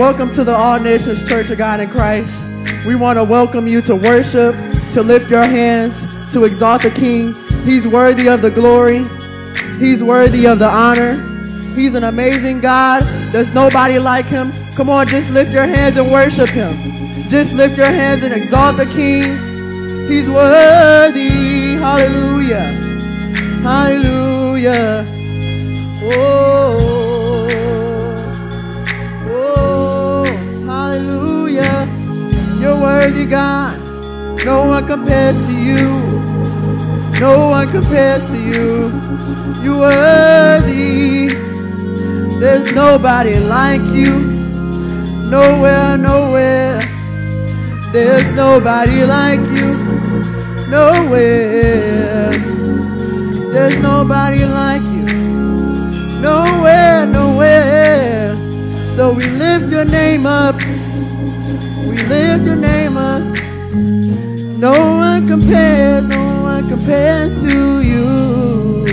Welcome to the All Nations Church of God in Christ. We want to welcome you to worship, to lift your hands, to exalt the King. He's worthy of the glory, He's worthy of the honor. He's an amazing God. There's nobody like Him. Come on, just lift your hands and worship Him. Just lift your hands and exalt the King. He's worthy. Hallelujah. Hallelujah. Oh. You're God. No one compares to you. No one compares to you. You're worthy. There's nobody like you. Nowhere, nowhere. There's nobody like you. Nowhere. There's nobody like you. Nowhere, nowhere. So we lift your name up We lift your name. No one compares, no one compares to you.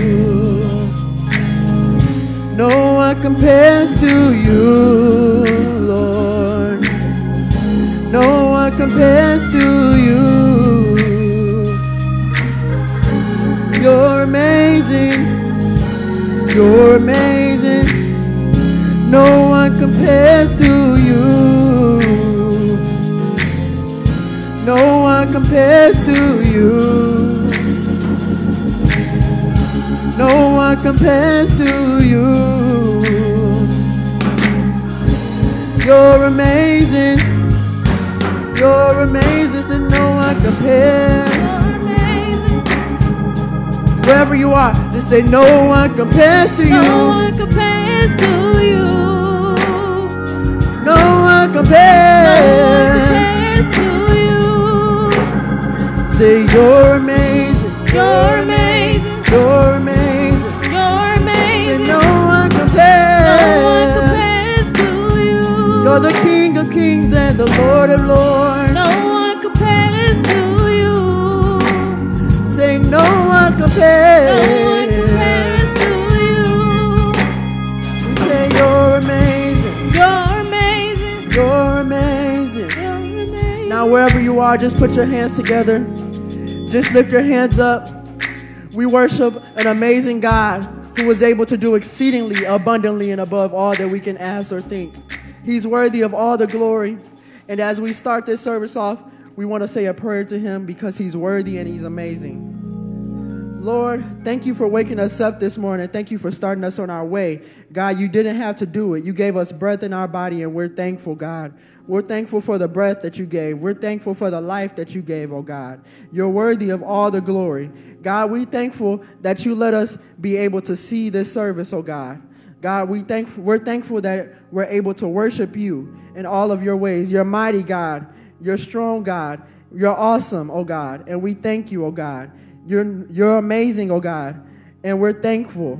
No one compares to you, Lord. No one compares to you. You're amazing. You're amazing. No one compares to you. Compares to you. No one compares to you. You're amazing. You're amazing, and no one compares. Wherever you are, just say, No one compares to you. No one compares to you. No one compares. No one compares Say you're amazing. You're amazing. You're amazing. You're amazing. Say no one compares. No one compares to you. You're the King of Kings and the Lord of Lords. No one compares to you. Say no one compares. No one compares to you. We say you're amazing. You're amazing. You're amazing. You're amazing. Now wherever you are, just put your hands together. Just lift your hands up. We worship an amazing God who was able to do exceedingly abundantly and above all that we can ask or think. He's worthy of all the glory. And as we start this service off, we want to say a prayer to him because he's worthy and he's amazing. Lord, thank you for waking us up this morning. Thank you for starting us on our way. God, you didn't have to do it. You gave us breath in our body, and we're thankful, God. We're thankful for the breath that you gave. We're thankful for the life that you gave, oh God. You're worthy of all the glory. God, we're thankful that you let us be able to see this service, oh God. God, we thank, we're thankful that we're able to worship you in all of your ways. You're mighty, God. You're strong, God. You're awesome, oh God. And we thank you, oh God. You're, you're amazing, oh God. And we're thankful.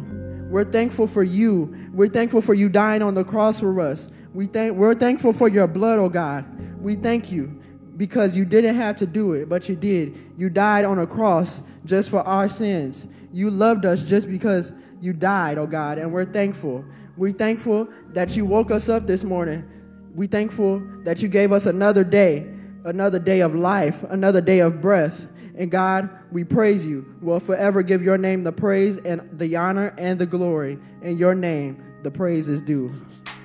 We're thankful for you. We're thankful for you dying on the cross for us. We thank, we're thankful for your blood, oh God. We thank you because you didn't have to do it, but you did. You died on a cross just for our sins. You loved us just because you died, oh God, and we're thankful. We're thankful that you woke us up this morning. We're thankful that you gave us another day, another day of life, another day of breath. And God, we praise you. We'll forever give your name the praise and the honor and the glory. In your name, the praise is due.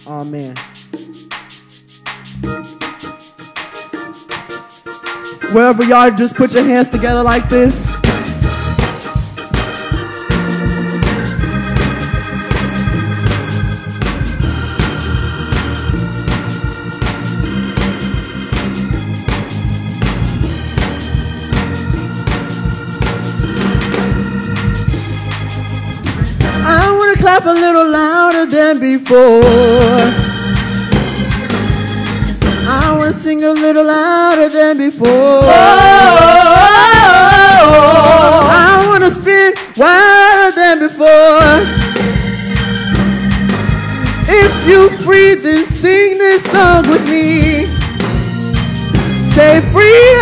Amen. Wherever y'all just put your hands together like this. Clap a little louder than before. I wanna sing a little louder than before. I wanna spin wider than before. If you free, then sing this song with me. Say freedom,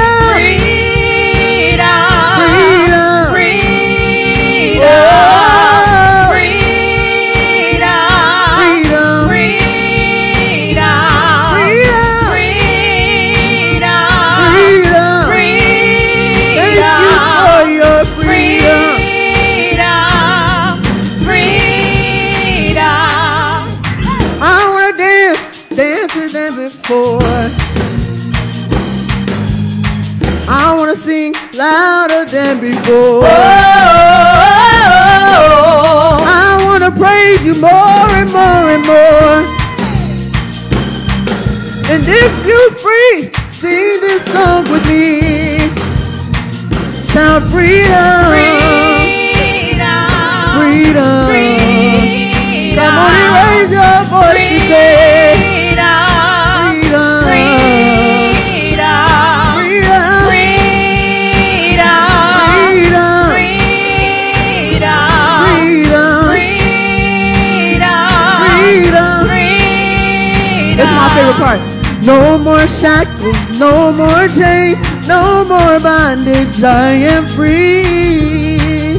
No more shackles, no more chains, no more bondage. I am free.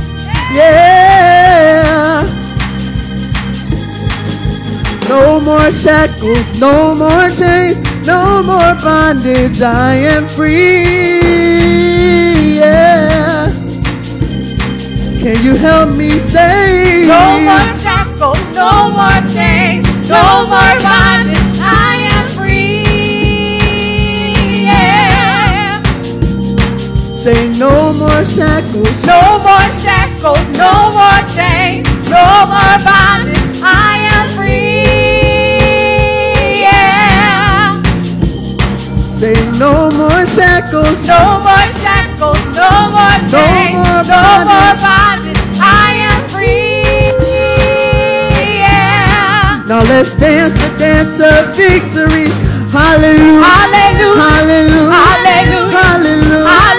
Yeah. No more shackles, no more chains, no more bondage. I am free. Yeah. Can you help me say? No more shackles, no more chains, no more bondage. Say no more shackles. No more shackles, no more chains, no more bondage. I am free. Yeah. Say no more shackles. No more shackles, no more chains, more no more bondage. bondage. I am free. Yeah. Now let's dance the dance of victory. Hallelujah. Hallelujah. Hallelujah. Hallelujah. Hallelujah.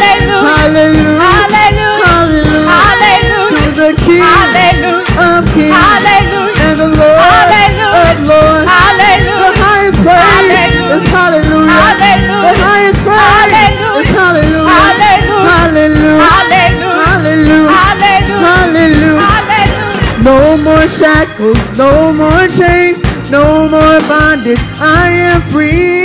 Hallelujah. Hallelujah. Hallelujah. Hallelujah. Hallelujah. To the King Hallelujah. of Kings Hallelujah. and the Lord Hallelujah. of Lords. The highest praise Hallelujah. is hallelujah. Hallelujah. The highest praise Hallelujah. is hallelujah. Hallelujah. Hallelujah. Hallelujah. Hallelujah. Hallelujah. Hallelujah. Hallelujah. No more shackles, no more chains, no more bondage. I am free.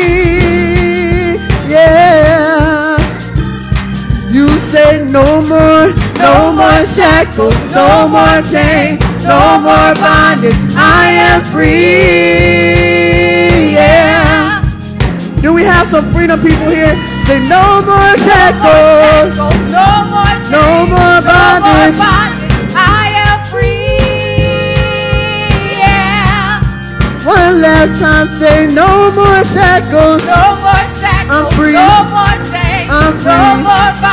No more shackles, no more chains, no more bondage. I am free. Yeah. Do we have some freedom people here? Say no more shackles, No more chains, no more bondage. I am free. Yeah. One last time, say no more shackles. No more shackles. I'm free. No more chains. I'm No more bondage.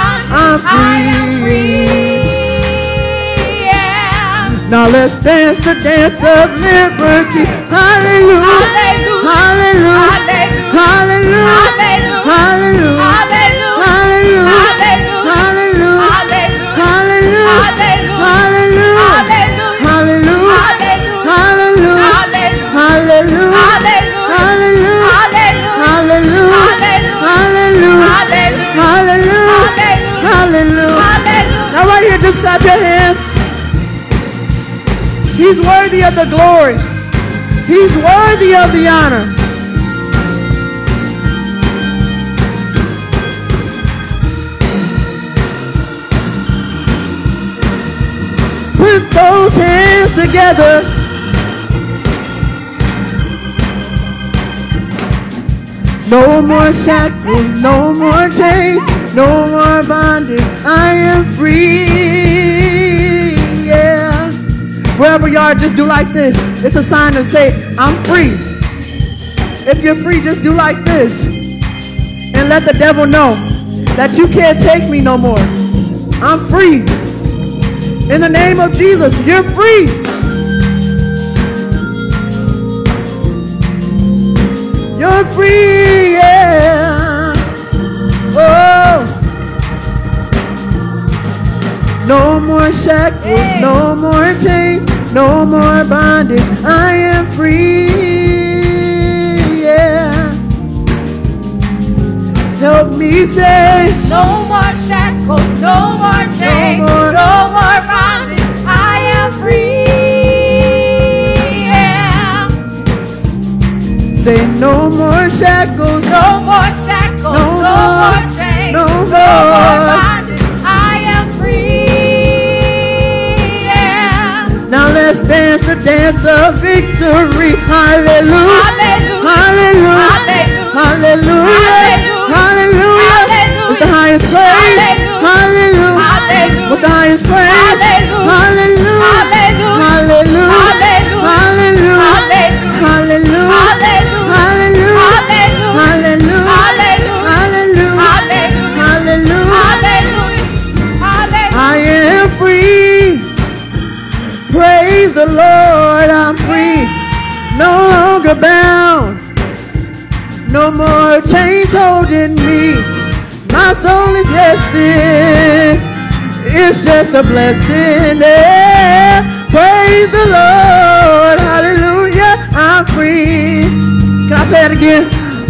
I'm I am free. free. Yeah. Now let's dance the dance of liberty. Hallelujah. Hallelujah. Hallelujah. Hallelujah. Hallelujah. Hallelujah. Hallelujah. Hallelujah. Hallelujah. Your hands. He's worthy of the glory. He's worthy of the honor. Put those hands together. No more shackles, no more chains, no more bondage. I am free whatever y'all just do like this. It's a sign to say, I'm free. If you're free, just do like this. And let the devil know that you can't take me no more. I'm free. In the name of Jesus, you're free. You're free, yeah. Oh. No more shackles, hey. no more chains no more bondage. I am free. Yeah. Help me say, No more shackles, no more chains, no more- more, bondage. I am free. Yeah. say no more shackles, No more shackles, No no, more- more chains, no no more. more bondage. Dance the dance of victory. Hallelujah. Hallelujah. Hallelujah. Hallelujah. Hallelujah. Hallelujah. Hallelujah. It's the highest praise. Hallelujah. What's the highest praise? Holding me. My soul is resting. It's just a blessing. Yeah. Praise the Lord. Hallelujah. I'm free. Can I say it again?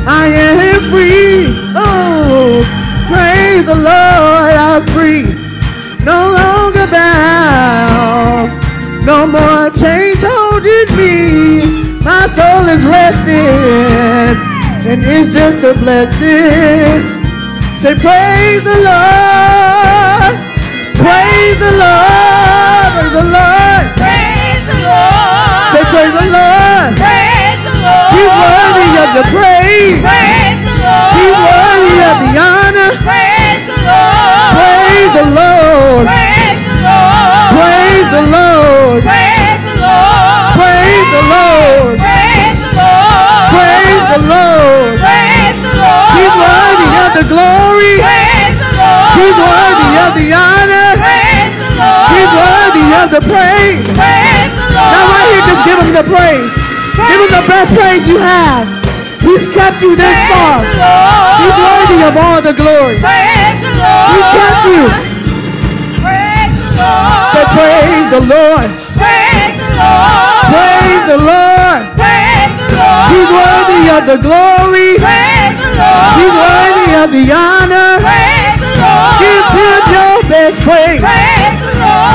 I am free. Oh, praise the Lord. I'm free no longer bound. No more chains holding me. My soul is resting, and it's just a blessing. Say, praise the Lord. Praise the Lord. Praise the Lord. Praise the Lord. Say, praise the Lord. Praise the Lord. He's worthy of the praise. Praise the Lord. He's worthy of the honor. Worthy the praise. Praise the Lord. Now right here, just give him the praise. Give him the best praise you have. He's kept you this Praise far. He's worthy of all the glory. Praise the Lord. He kept you. Praise the Lord. Say praise the Lord. Praise the Lord. Praise the Lord. Praise the Lord. He's worthy of the glory. Praise the Lord. He's worthy of the honor. Praise the Lord. Give him your best praise. Praise.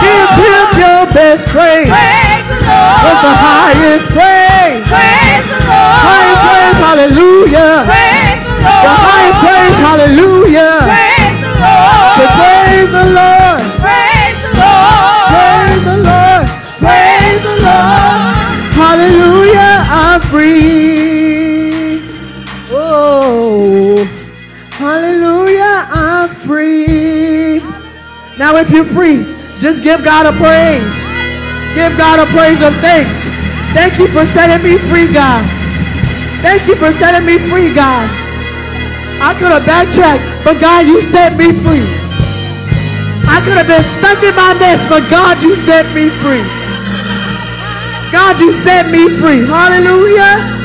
Give him your best praise. Praise the Lord. What's the highest praise? Praise the Lord. Highest praise, hallelujah. Praise the Lord. The highest praise, hallelujah. Praise the Lord. So praise the Lord. Praise the Lord. Praise the Lord. Praise the Lord. Hallelujah. I'm free. Oh, hallelujah. I'm free. Now, if you're free, just give God a praise. Give God a praise of thanks. Thank you for setting me free, God. Thank you for setting me free, God. I could have backtracked, but God, you set me free. I could have been stuck in my mess, but God, you set me free. God, you set me free. Hallelujah.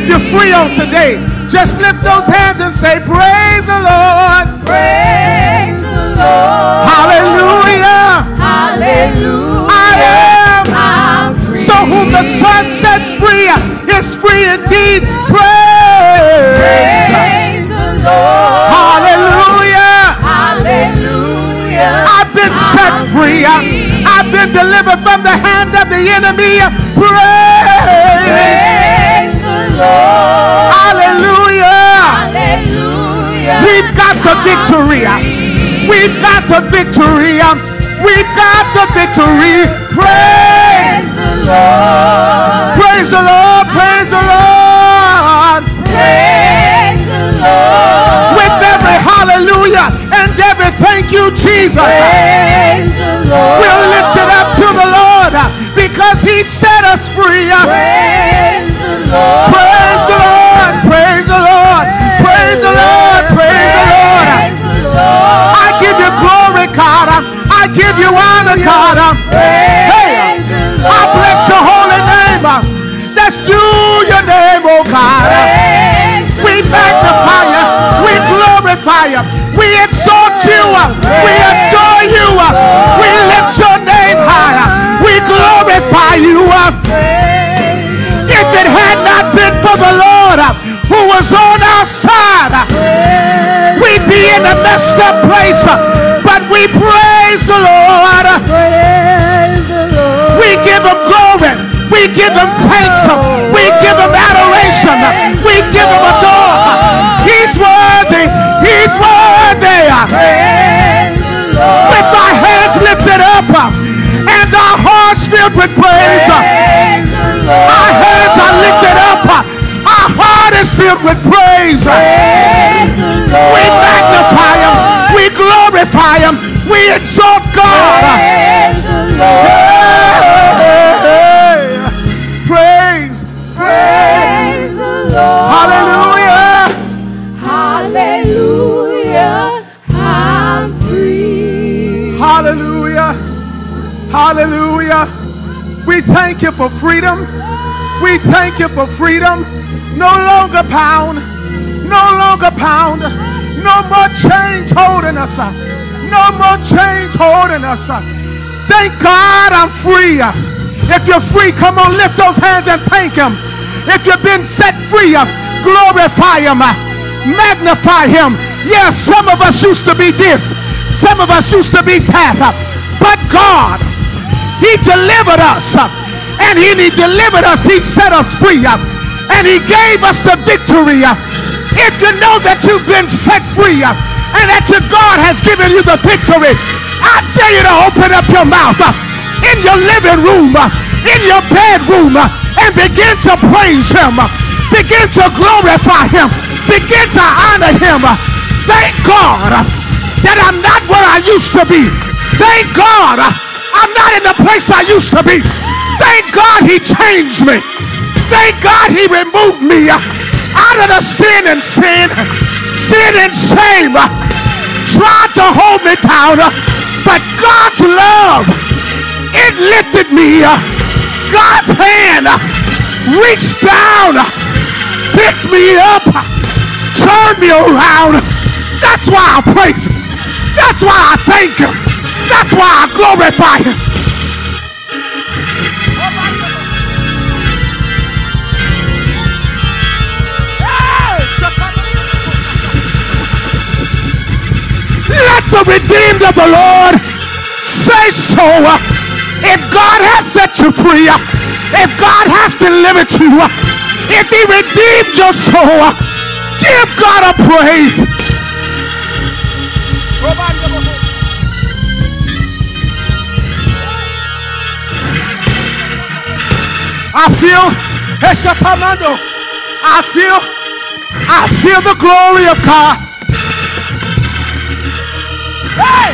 If you're free on today, just lift those hands and say, Praise the Lord. Praise the Lord. Hallelujah. Hallelujah. I am. I'm free. So whom the Son sets free is free indeed. Praise. Praise the Lord. Hallelujah. Hallelujah. I've been set free. I've been delivered from the hand of the enemy. Praise. Praise. Hallelujah. Hallelujah. We've got the victory. We've got the victory. We've got the victory. Praise the Lord. Praise the Lord. Praise the Lord. Praise the Lord. With every hallelujah and every thank you, Jesus. Praise the Lord. We'll lift it up to the Lord because he set us free. Praise Praise the Lord. Praise the Lord. Praise the Lord. Praise the Lord. I give you glory, God. I give you honor, God. I bless your holy name. Let's your name, oh God. We magnify you. We glorify you. We exalt you. We adore you. We lift your name higher. We glorify you. If it had been for the Lord uh, who was on our side, uh, we'd be in a messed up place. Uh, but we praise the Lord. Praise the Lord. We give him glory. We give him thanks. We give him adoration. We give him adore. He's worthy. He's worthy. Praise. Lord. We magnify him. We glorify him. We exalt God. Praise the Lord. Praise. Praise the Lord. Hallelujah. Hallelujah. I'm free. Hallelujah. Hallelujah. We thank you for freedom. We thank you for freedom. No longer bound. No longer bound. No more chains holding us. No more chains holding us. Thank God I'm free. If you're free, come on, lift those hands and thank Him. If you've been set free, glorify Him, magnify Him. Yes, some of us used to be this, some of us used to be that, but God, He delivered us, and He, delivered us, He set us free, and He gave us the victory. If you know that you've been set free and that your God has given you the victory, I dare you to open up your mouth uh, in your living room, uh, in your bedroom, uh, and begin to praise Him. uh, Begin to glorify Him. Begin to honor Him. uh, Thank God uh, that I'm not where I used to be. Thank God uh, I'm not in the place I used to be. Thank God He changed me. Thank God He removed me uh, out of the sin and sin, sin and shame. Tried to hold me down, but God's love, it lifted me. God's hand reached down, picked me up, turned me around. That's why I praise Him. That's why I thank Him. That's why I glorify Him. The redeemed of the Lord say so. If God has set you free, if God has delivered you, if He redeemed your soul, give God a praise. I feel, Eshatamando, I feel, I feel the glory of God. Hey!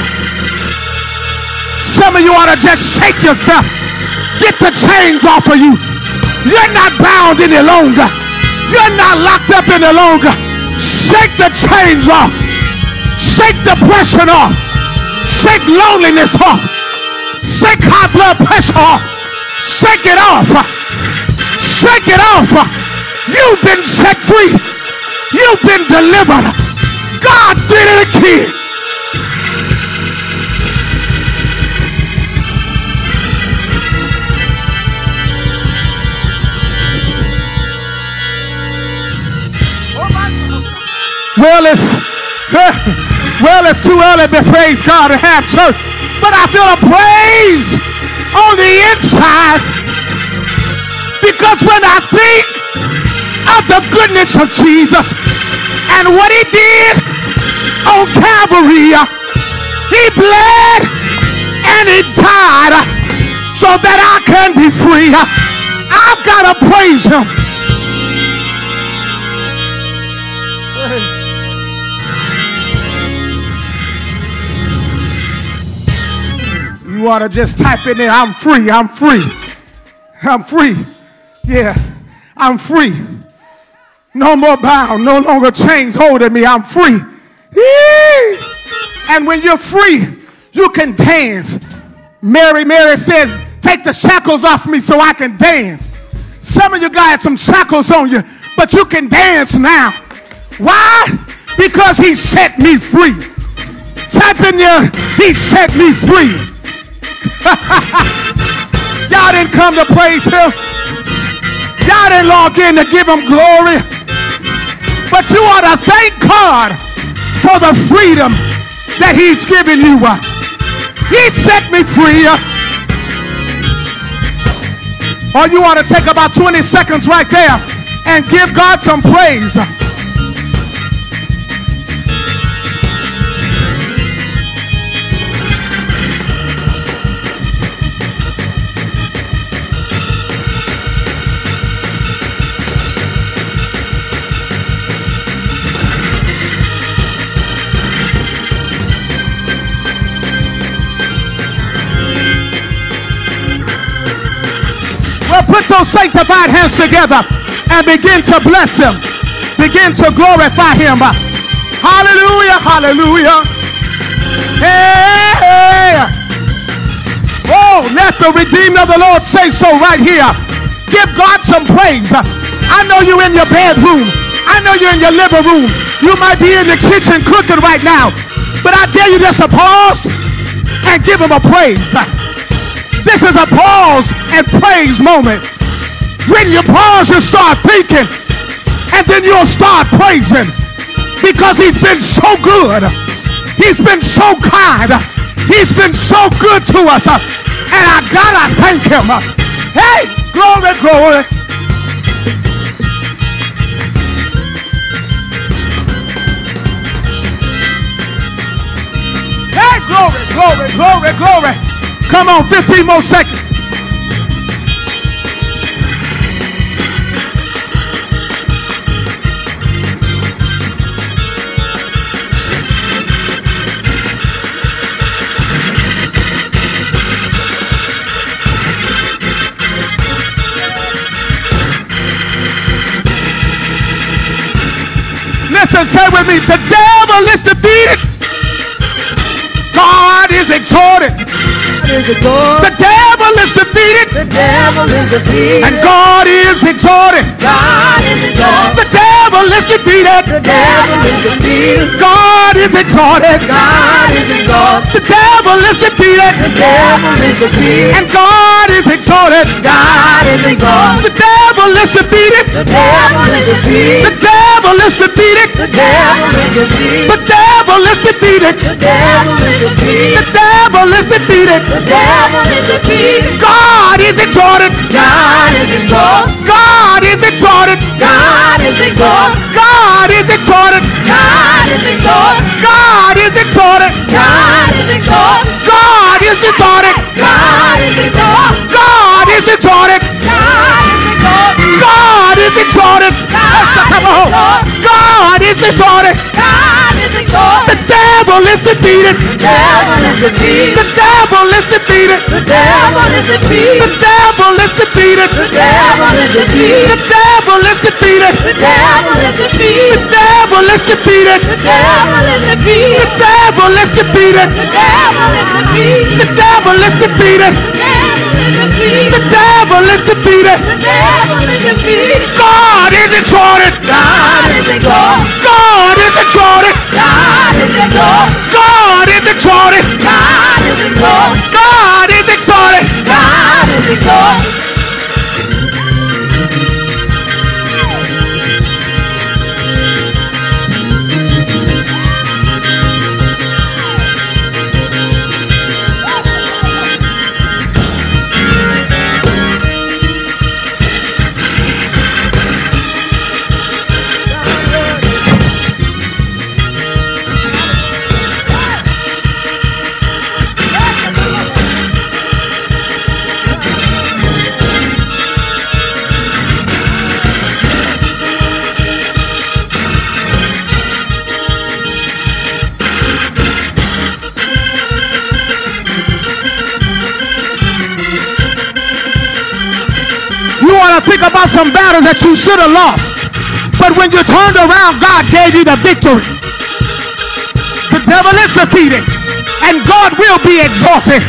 Some of you ought to just shake yourself. Get the chains off of you. You're not bound any longer. You're not locked up any longer. Shake the chains off. Shake depression off. Shake loneliness off. Shake high blood pressure off. Shake it off. Shake it off. You've been set free. You've been delivered. God did it again. Well, it's well, it's too early to praise God and have church, but I feel a praise on the inside because when I think of the goodness of Jesus and what He did on Calvary, He bled and he died so that I can be free. I've got to praise him. You to just type in there, I'm free, I'm free. I'm free. Yeah, I'm free. No more bound, no longer chains holding me. I'm free. Yee! And when you're free, you can dance. Mary, Mary says, Take the shackles off me so I can dance. Some of you got some shackles on you, but you can dance now. Why? Because he set me free. Type in there, he set me free. Y'all didn't come to praise him. Y'all didn't log in to give him glory. But you ought to thank God for the freedom that he's given you. He set me free. Or you ought to take about 20 seconds right there and give God some praise. Put those sanctified hands together and begin to bless him. Begin to glorify him. Hallelujah, hallelujah. Hey. Oh, let the redeemed of the Lord say so right here. Give God some praise. I know you're in your bedroom. I know you're in your living room. You might be in the kitchen cooking right now. But I dare you just to pause and give him a praise. This is a pause and praise moment. When you pause, you start thinking, and then you'll start praising because he's been so good. He's been so kind. He's been so good to us. And I gotta thank him. Hey, glory, glory. Hey, glory, glory, glory, glory. Come on, 15 more seconds. Listen, say with me, the devil is defeated. God is exalted. The devil is defeated. The devil is defeated. And God is exalted. God is exalted devil is defeated. The devil is defeated. God is exalted. God is exalted. The devil is defeated. The devil is defeated. And God is exalted. God is exalted. The devil is defeated. The devil is defeated. The devil is defeated. The devil is defeated. The devil is defeated. The devil is defeated. The devil is defeated. God is exalted. God is exalted. God is exalted. God is exalted. God is exalted. God is exalted. God is exalted. God is exalted. God is exalted. God is exalted. God is exalted. God is exalted. God is exalted. God is exalted. The devil is defeated. The devil is defeated. The devil is defeated. The devil is defeated. The devil is defeated. The devil is defeated. The devil is defeated. The devil is defeated. The devil is defeated. The devil is defeated. The devil is defeated. The devil is defeated. The devil is defeated. The devil is defeated. Devil is defeated. The devil is defeated. God is exalted. God is exalted. God is exalted. God is exalted. God is exalted. God is exalted. God is exalted. God is exalted. Should have lost. But when you turned around, God gave you the victory. The devil is defeated, and God will be exalted.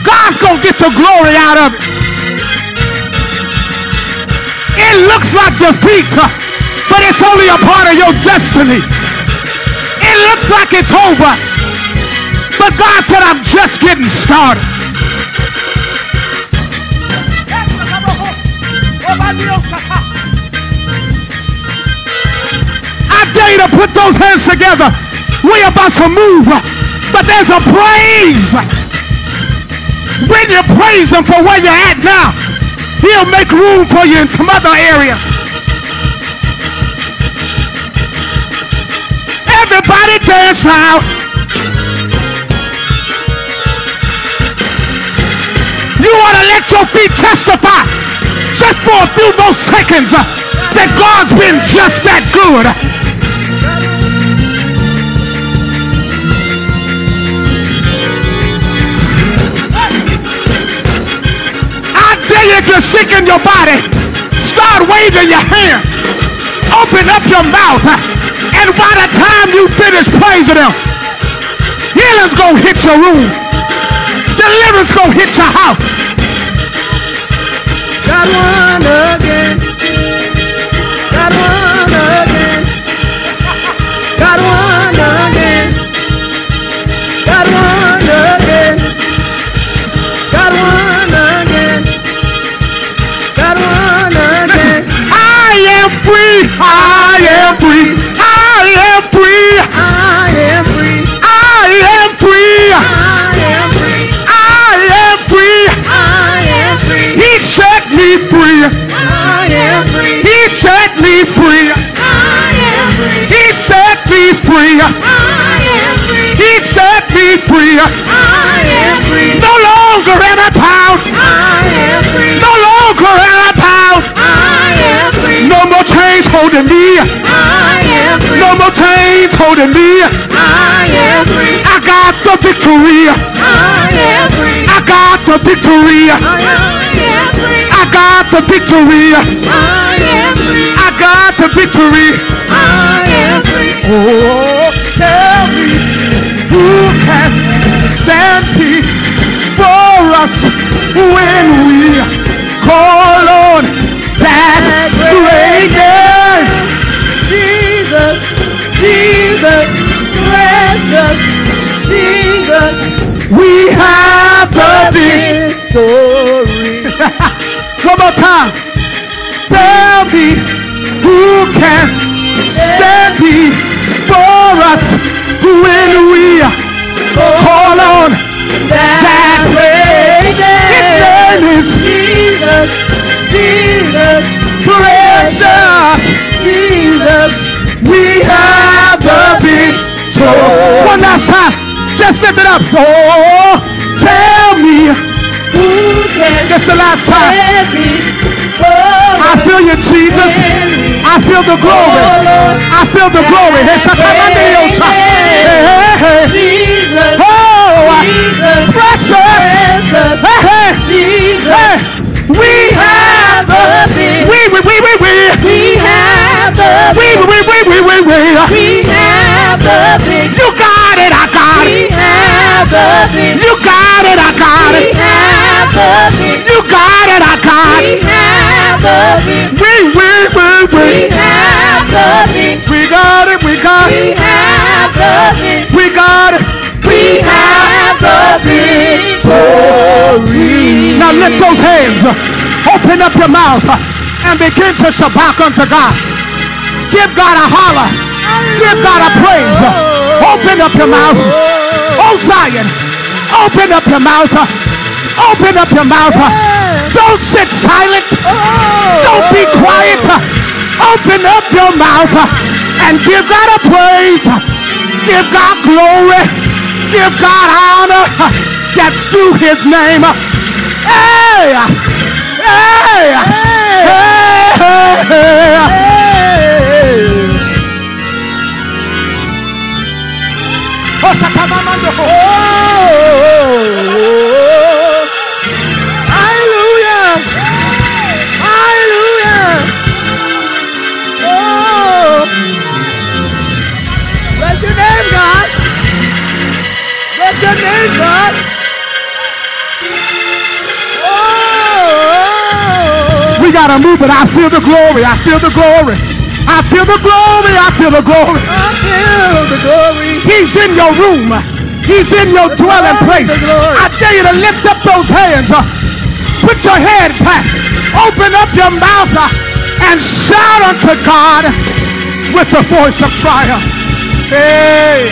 God's going to get the glory out of it. It looks like defeat, but it's only a part of your destiny. It looks like it's over, but God said, I'm just getting started. You to put those hands together. We're about to move, but there's a praise. When you praise him for where you're at now, he'll make room for you in some other area. Everybody dance out. You want to let your feet testify just for a few more seconds that God's been just that good. Dare you if you're sick in your body, start waving your hand. Open up your mouth. And by the time you finish praising him, healing's gonna hit your room. Deliverance gonna hit your house. God won again. I am free. I am free. I am free. I am free. I am free. I am free. I am free. He set me free. I am free. He set me free. I am free. He set me free. I am free. He set me free. I am free. Holding me. I am free. I got the victory. I am free. I got the victory. I am free. I got the victory. I am free. I got the victory. I am free. Oh, tell me who can stand before us when we call precious Jesus, We have the victory. victory. One more time. Tell me who can stand before us when we call on that great name. His name is Jesus, Jesus, precious. Jesus, We have the Just lift it up. Oh, tell me. Just the last time. Oh, I feel you, Jesus. I feel the glory. Oh, I feel the glory. Hey, Hey, hey, hey. Jesus, Oh, Jesus, precious. Hey, hey. Jesus, Hey. We have the we we we we we we have the we we we we we we we. we have the victory. You got it. I got it. Victory. You got it. I got We it. have the victory. You got it. I got We it. have the victory. We we we We we. have the victory. We got it. We got We it. have the victory. We got it. We have the victory. Now lift those hands, open up your mouth, and begin to shabach unto God. Give God a holler. Give God a praise. Open up your mouth. Oh Zion, open up your mouth. Uh, open up your mouth. Uh. Don't sit silent. Oh. Don't be quiet. Uh. Open up your mouth and give God a praise. Give God glory. Give God honor. That's due his name. Hey! Hey! Hey! hey. Oh, hallelujah. Hallelujah. Oh. Bless your name, God. Bless your name, God. Oh. We gotta move, but I feel the glory. I feel the glory. I feel the glory. I feel the glory. I feel the glory. He's in your room. He's in your dwelling glory, place. I dare you to lift up those hands. uh, Put your head back. Open up your mouth uh, and shout unto God with the voice of triumph. Hey.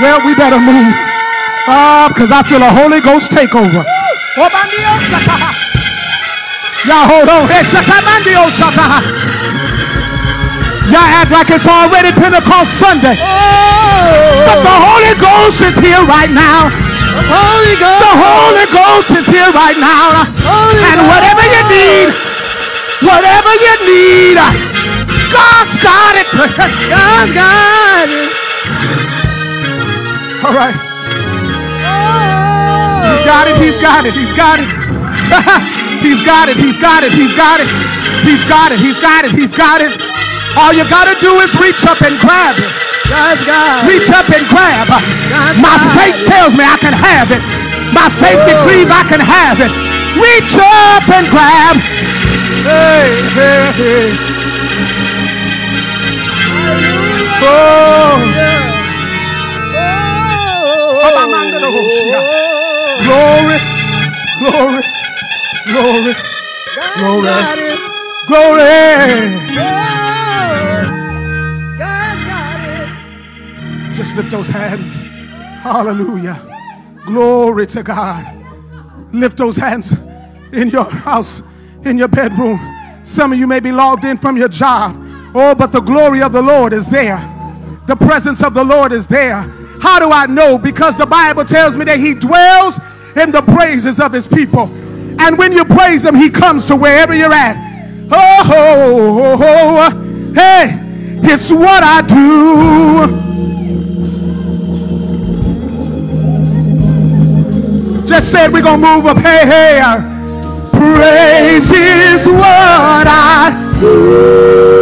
Well, we better move. Ah, because I feel a Holy Ghost takeover. Oh. Y'all hold on. Y'all act like it's already Pentecost Sunday. But Oh, the Holy Ghost is here right now. Holy Ghost. The. Holy Ghost is here right now. Holy And whatever you need, whatever you need, God's got it. God's got it. All right. Oh. He's got it. He's got it. He's got it. he's got it. He's got it. He's got it. He's got it. He's got it. He's got it. All you got to do is reach up and grab it. God's got it. Reach up and grab. God's My faith tells me I can have it. My faith Whoa. decrees I can have it. Reach up and grab. Hey, hey, hey. Oh, Oh. oh. oh. Glory, glory, glory, God's got it. glory. God's got it. Just lift those hands. Hallelujah. Glory to God. Lift those hands in your house, in your bedroom. Some of you may be logged in from your job. Oh, but the glory of the Lord is there. The presence of the Lord is there. How do I know? Because the Bible tells me that He dwells in the praises of His people. And when you praise Him, He comes to wherever you're at. Oh, oh, oh, hey, it's what I do. Just said we're gonna move up. Hey, hey. uh, Praise is what I Hey,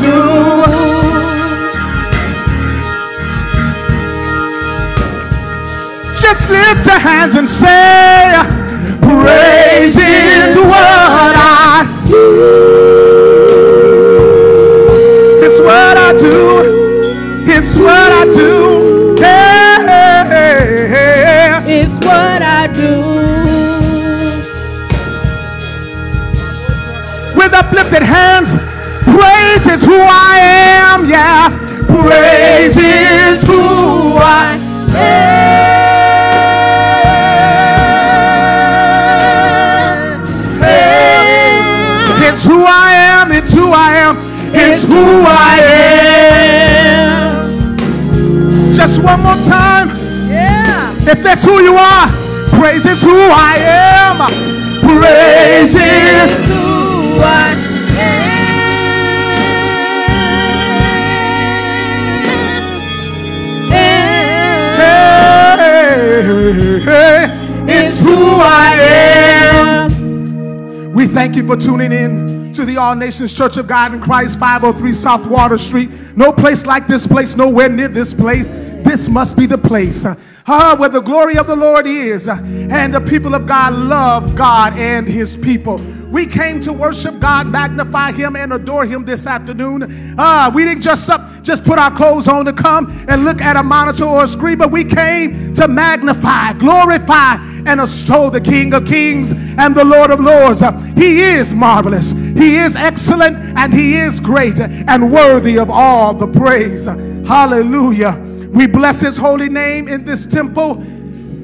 do. Just lift your hands and say, Praise is what I It's what I do. It's what I do. Hey, hey, hey. It's what I do. With uplifted hands, who I am. Yeah, praise is who I am. It's who I am. It's who I am. It's who I am. Just one more time. Yeah. If that's who you are, praise is who I am. Praise is Who I Hey, it's who I am. We thank you for tuning in to the All Nations Church of God in Christ, 503 South Water Street. No place like this place, nowhere near this place. This must be the place. Ah, where the glory of the Lord is, and the people of God love God and his people. We came to worship God, magnify Him, and adore Him this afternoon. Ah, we didn't just up, just put our clothes on to come and look at a monitor or a screen, but we came to magnify, glorify, and extol the King of Kings and the Lord of Lords. Uh, He is marvelous, He is excellent, and He is great and worthy of all the praise. Hallelujah. We bless His holy name in this temple.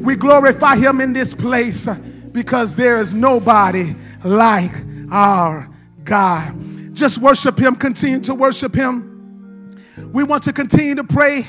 We glorify Him in this place uh, because there is nobody like our God. Just worship Him, continue to worship Him. We want to continue to pray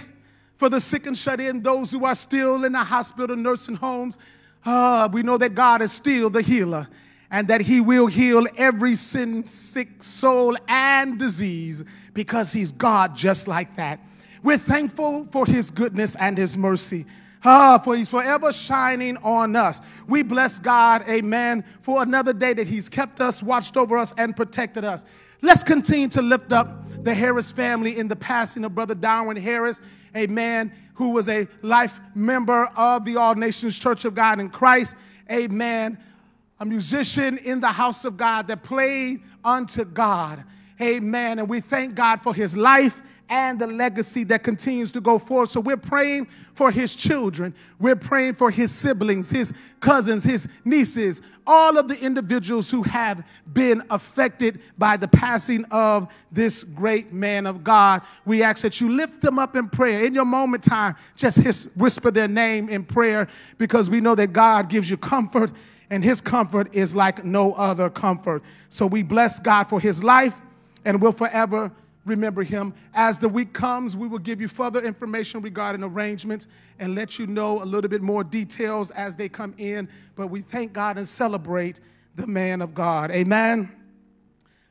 for the sick and shut in, those who are still in the hospital, nursing homes. Ah, we know that God is still the healer and that He will heal every sin, sick soul, and disease because He's God just like that. We're thankful for His goodness and His mercy. Ah, for he's forever shining on us. We bless God, amen, for another day that he's kept us, watched over us, and protected us. Let's continue to lift up the Harris family in the passing of Brother Darwin Harris, a man who was a life member of the All Nations Church of God in Christ, a man, a musician in the house of God that played unto God. Amen. And we thank God for his life and the legacy that continues to go forth. So we're praying for his children. We're praying for his siblings, his cousins, his nieces, all of the individuals who have been affected by the passing of this great man of God. We ask that you lift them up in prayer. In your moment time, just his, whisper their name in prayer because we know that God gives you comfort and his comfort is like no other comfort. So we bless God for his life and will forever remember him. As the week comes, we will give you further information regarding arrangements and let you know a little bit more details as they come in. But we thank God and celebrate the man of God. Amen.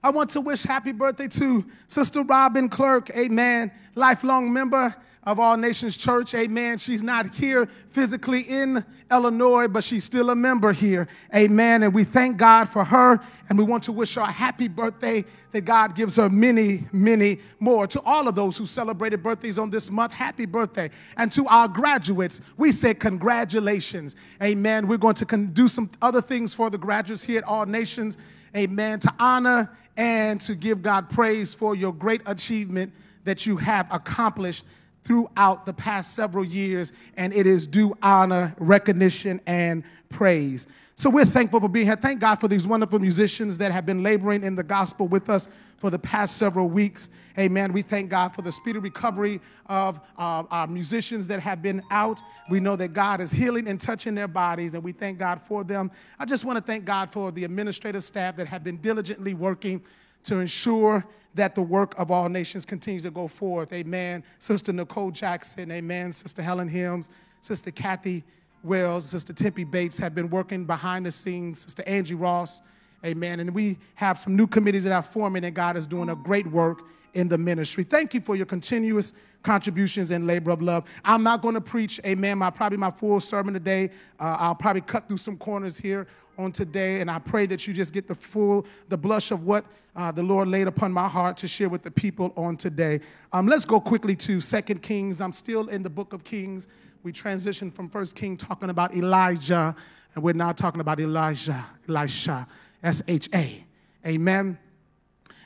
I want to wish happy birthday to Sister Robin Clerk, amen, lifelong member of All Nations Church. Amen. She's not here physically in Illinois, but she's still a member here. Amen. And we thank God for her. And we want to wish her a happy birthday that God gives her many, many more. To all of those who celebrated birthdays on this month, happy birthday. And to our graduates, we say congratulations. Amen. We're going to do some other things for the graduates here at All Nations. Amen. To honor and to give God praise for your great achievement that you have accomplished throughout the past several years, and it is due honor, recognition, and praise. So we're thankful for being here. Thank God for these wonderful musicians that have been laboring in the gospel with us for the past several weeks. Amen. We thank God for the speedy recovery of uh, our musicians that have been out. We know that God is healing and touching their bodies, and we thank God for them. I just want to thank God for the administrative staff that have been diligently working to ensure that the work of all nations continues to go forth. Amen. Sister Nicole Jackson, amen. Sister Helen Hims, Sister Kathy Wells, Sister Tempe Bates have been working behind the scenes. Sister Angie Ross, amen. And we have some new committees that are forming, and God is doing a great work in the ministry. Thank you for your continuous contributions and labor of love. I'm not going to preach, amen, my, probably my full sermon today. Uh, I'll probably cut through some corners here on today, and I pray that you just get the full, the blush of what uh, the Lord laid upon my heart to share with the people on today. Um, let's go quickly to Second Kings. I'm still in the book of Kings. We transitioned from First King talking about Elijah, and we're now talking about Elijah, Elisha, S H A. Amen.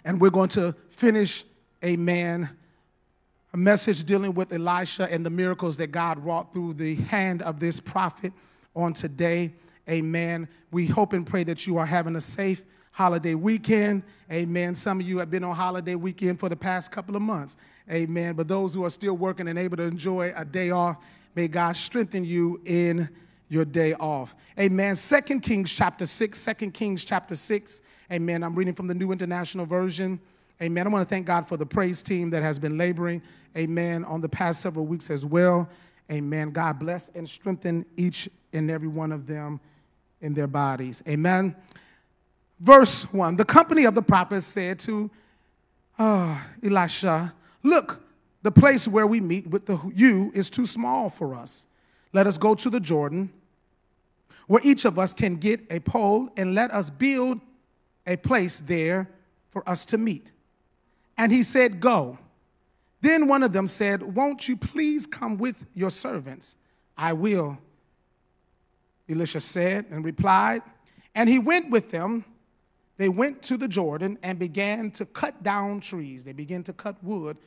And we're going to finish, amen, a message dealing with Elisha and the miracles that God wrought through the hand of this prophet on today. Amen. We hope and pray that you are having a safe holiday weekend. Amen. Some of you have been on holiday weekend for the past couple of months. Amen. But those who are still working and able to enjoy a day off, may God strengthen you in your day off. Amen. Second Kings chapter 6. Second Kings chapter 6. Amen. I'm reading from the New International Version. Amen. I want to thank God for the praise team that has been laboring. Amen. On the past several weeks as well. Amen. God bless and strengthen each and every one of them in their bodies. Amen. Verse 1 The company of the prophets said to uh, Elisha, Look, the place where we meet with the, you is too small for us. Let us go to the Jordan, where each of us can get a pole, and let us build a place there for us to meet. And he said, Go. Then one of them said, Won't you please come with your servants? I will. Elisha said and replied. And he went with them they went to the Jordan and began to cut down trees. They began to cut wood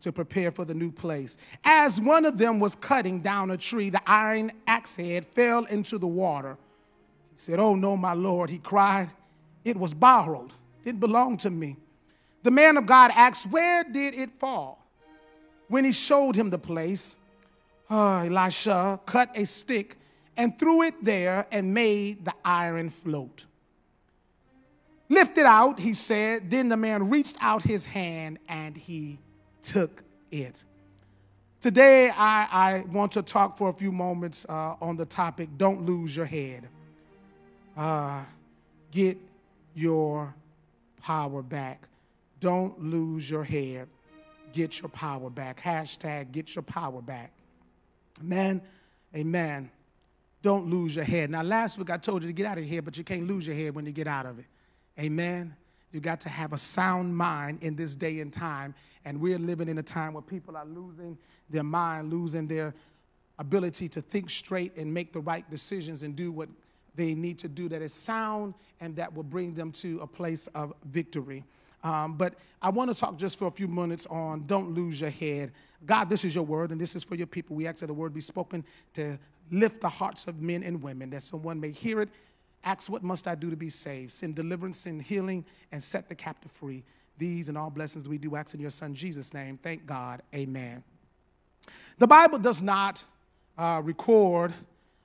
to prepare for the new place. As one of them was cutting down a tree, the iron axe head fell into the water. He said, Oh no, my Lord, he cried. It was borrowed, it belong to me. The man of God asked, Where did it fall? When he showed him the place, oh, Elisha cut a stick and threw it there and made the iron float. Lift it out, he said. Then the man reached out his hand and he took it. Today, I, I want to talk for a few moments uh, on the topic don't lose your head. Uh, get your power back. Don't lose your head. Get your power back. Hashtag get your power back. Man, Amen. Don't lose your head. Now, last week I told you to get out of here, but you can't lose your head when you get out of it. Amen. You got to have a sound mind in this day and time. And we're living in a time where people are losing their mind, losing their ability to think straight and make the right decisions and do what they need to do that is sound and that will bring them to a place of victory. Um, but I want to talk just for a few minutes on don't lose your head. God, this is your word, and this is for your people. We ask that the word be spoken to lift the hearts of men and women, that someone may hear it. Ask, what must I do to be saved? Send deliverance, send healing, and set the captive free. These and all blessings we do ask in your son Jesus' name. Thank God. Amen. The Bible does not uh, record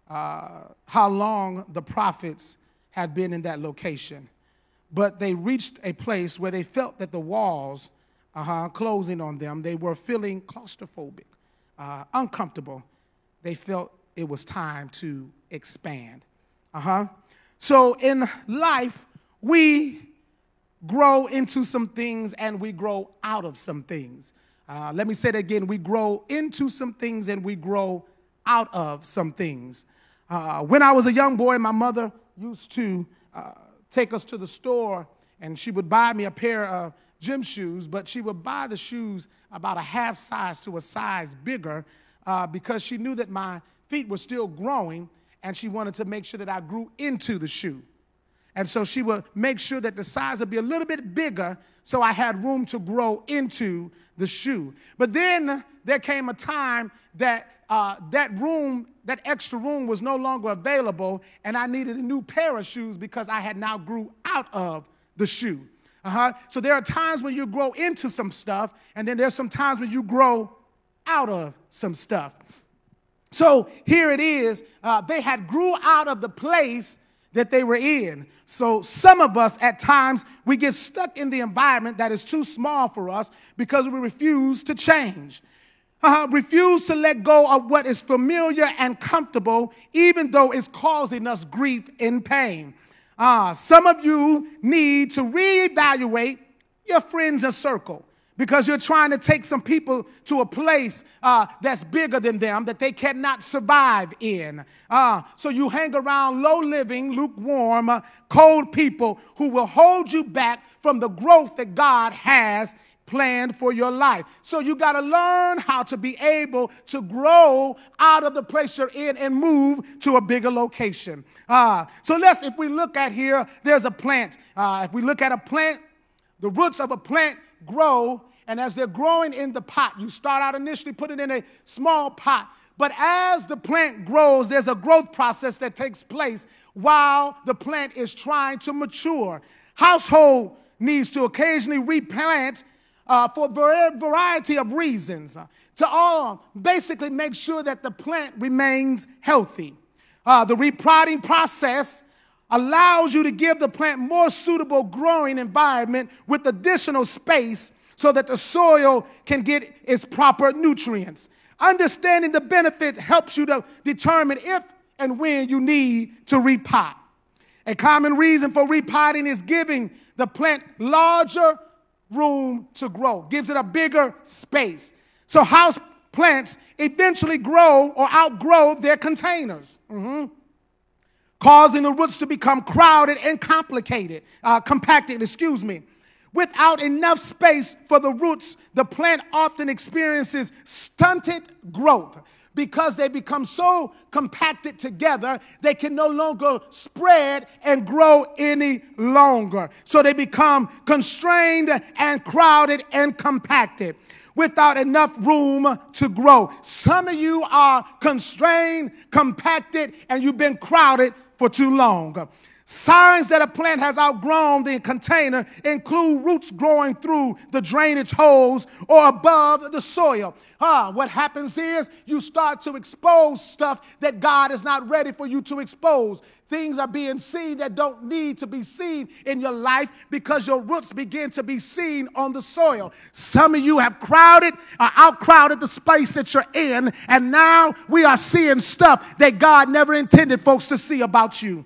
uh, how long the prophets had been in that location, but they reached a place where they felt that the walls uh-huh, closing on them, they were feeling claustrophobic, uh, uncomfortable. They felt it was time to expand. Uh-huh. So in life, we grow into some things and we grow out of some things. Uh, let me say that again. We grow into some things and we grow out of some things. Uh, when I was a young boy, my mother used to uh, take us to the store and she would buy me a pair of gym shoes, but she would buy the shoes about a half size to a size bigger uh, because she knew that my feet were still growing and she wanted to make sure that I grew into the shoe. And so she would make sure that the size would be a little bit bigger so I had room to grow into the shoe. But then there came a time that uh, that room, that extra room was no longer available, and I needed a new pair of shoes because I had now grew out of the shoe. Uh-huh. So there are times when you grow into some stuff, and then there's some times when you grow out of some stuff. So here it is. Uh, they had grew out of the place that they were in. So some of us at times we get stuck in the environment that is too small for us because we refuse to change. Uh, refuse to let go of what is familiar and comfortable, even though it's causing us grief and pain. Uh, some of you need to reevaluate your friends and circle because you're trying to take some people to a place uh, that's bigger than them that they cannot survive in. Uh, so you hang around low living, lukewarm, uh, cold people who will hold you back from the growth that God has planned for your life. So you got to learn how to be able to grow out of the place you're in and move to a bigger location. Uh, so let's, if we look at here, there's a plant. Uh, if we look at a plant, the roots of a plant grow, and as they're growing in the pot, you start out initially, put it in a small pot. But as the plant grows, there's a growth process that takes place while the plant is trying to mature. Household needs to occasionally replant uh, for a variety of reasons uh, to all basically make sure that the plant remains healthy. Uh, the repotting process allows you to give the plant more suitable growing environment with additional space so that the soil can get its proper nutrients. Understanding the benefit helps you to determine if and when you need to repot. A common reason for repotting is giving the plant larger room to grow, gives it a bigger space. So house plants eventually grow or outgrow their containers, mm-hmm. causing the roots to become crowded and complicated, uh, compacted, excuse me. Without enough space for the roots, the plant often experiences stunted growth because they become so compacted together, they can no longer spread and grow any longer. So they become constrained and crowded and compacted without enough room to grow. Some of you are constrained, compacted, and you've been crowded for too long. Signs that a plant has outgrown the container include roots growing through the drainage holes or above the soil. Ah, what happens is you start to expose stuff that God is not ready for you to expose. Things are being seen that don't need to be seen in your life because your roots begin to be seen on the soil. Some of you have crowded or outcrowded the space that you're in, and now we are seeing stuff that God never intended folks to see about you.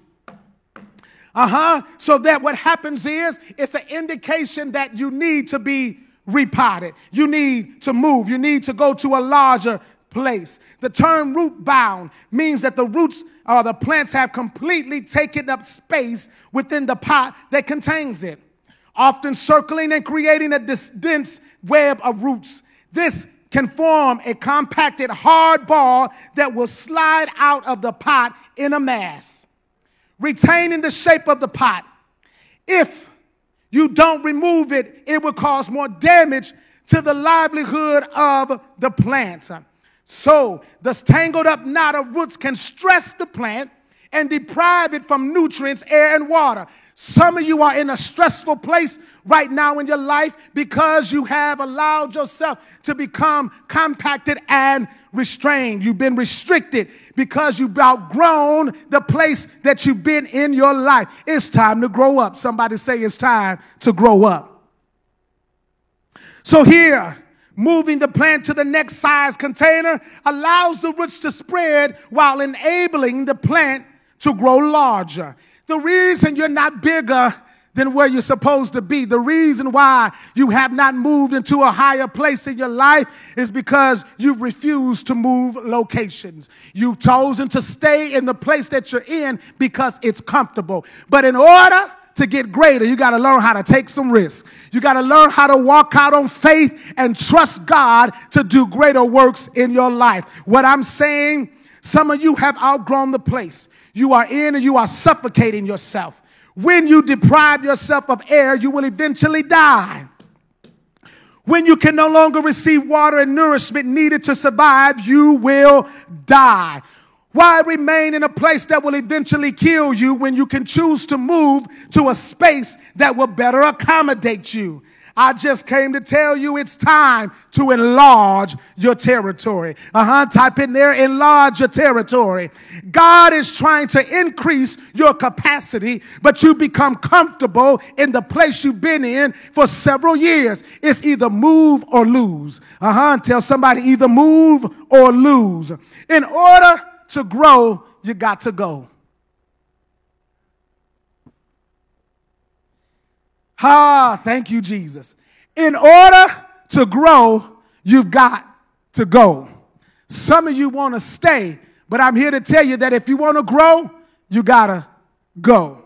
Uh huh. So that what happens is it's an indication that you need to be repotted. You need to move. You need to go to a larger place. The term root bound means that the roots or the plants have completely taken up space within the pot that contains it, often circling and creating a dense web of roots. This can form a compacted hard ball that will slide out of the pot in a mass, retaining the shape of the pot. If you don't remove it, it will cause more damage to the livelihood of the plant. So, the tangled up knot of roots can stress the plant and deprive it from nutrients, air, and water. Some of you are in a stressful place right now in your life because you have allowed yourself to become compacted and restrained. You've been restricted because you've outgrown the place that you've been in your life. It's time to grow up. Somebody say it's time to grow up. So, here, Moving the plant to the next size container allows the roots to spread while enabling the plant to grow larger. The reason you're not bigger than where you're supposed to be, the reason why you have not moved into a higher place in your life is because you've refused to move locations. You've chosen to stay in the place that you're in because it's comfortable. But in order to get greater, you got to learn how to take some risks. You got to learn how to walk out on faith and trust God to do greater works in your life. What I'm saying, some of you have outgrown the place you are in and you are suffocating yourself. When you deprive yourself of air, you will eventually die. When you can no longer receive water and nourishment needed to survive, you will die. Why remain in a place that will eventually kill you when you can choose to move to a space that will better accommodate you? I just came to tell you it's time to enlarge your territory. Uh huh. Type in there, enlarge your territory. God is trying to increase your capacity, but you become comfortable in the place you've been in for several years. It's either move or lose. Uh huh. Tell somebody either move or lose. In order to grow, you got to go. Ah, thank you, Jesus. In order to grow, you've got to go. Some of you want to stay, but I'm here to tell you that if you want to grow, you got to go.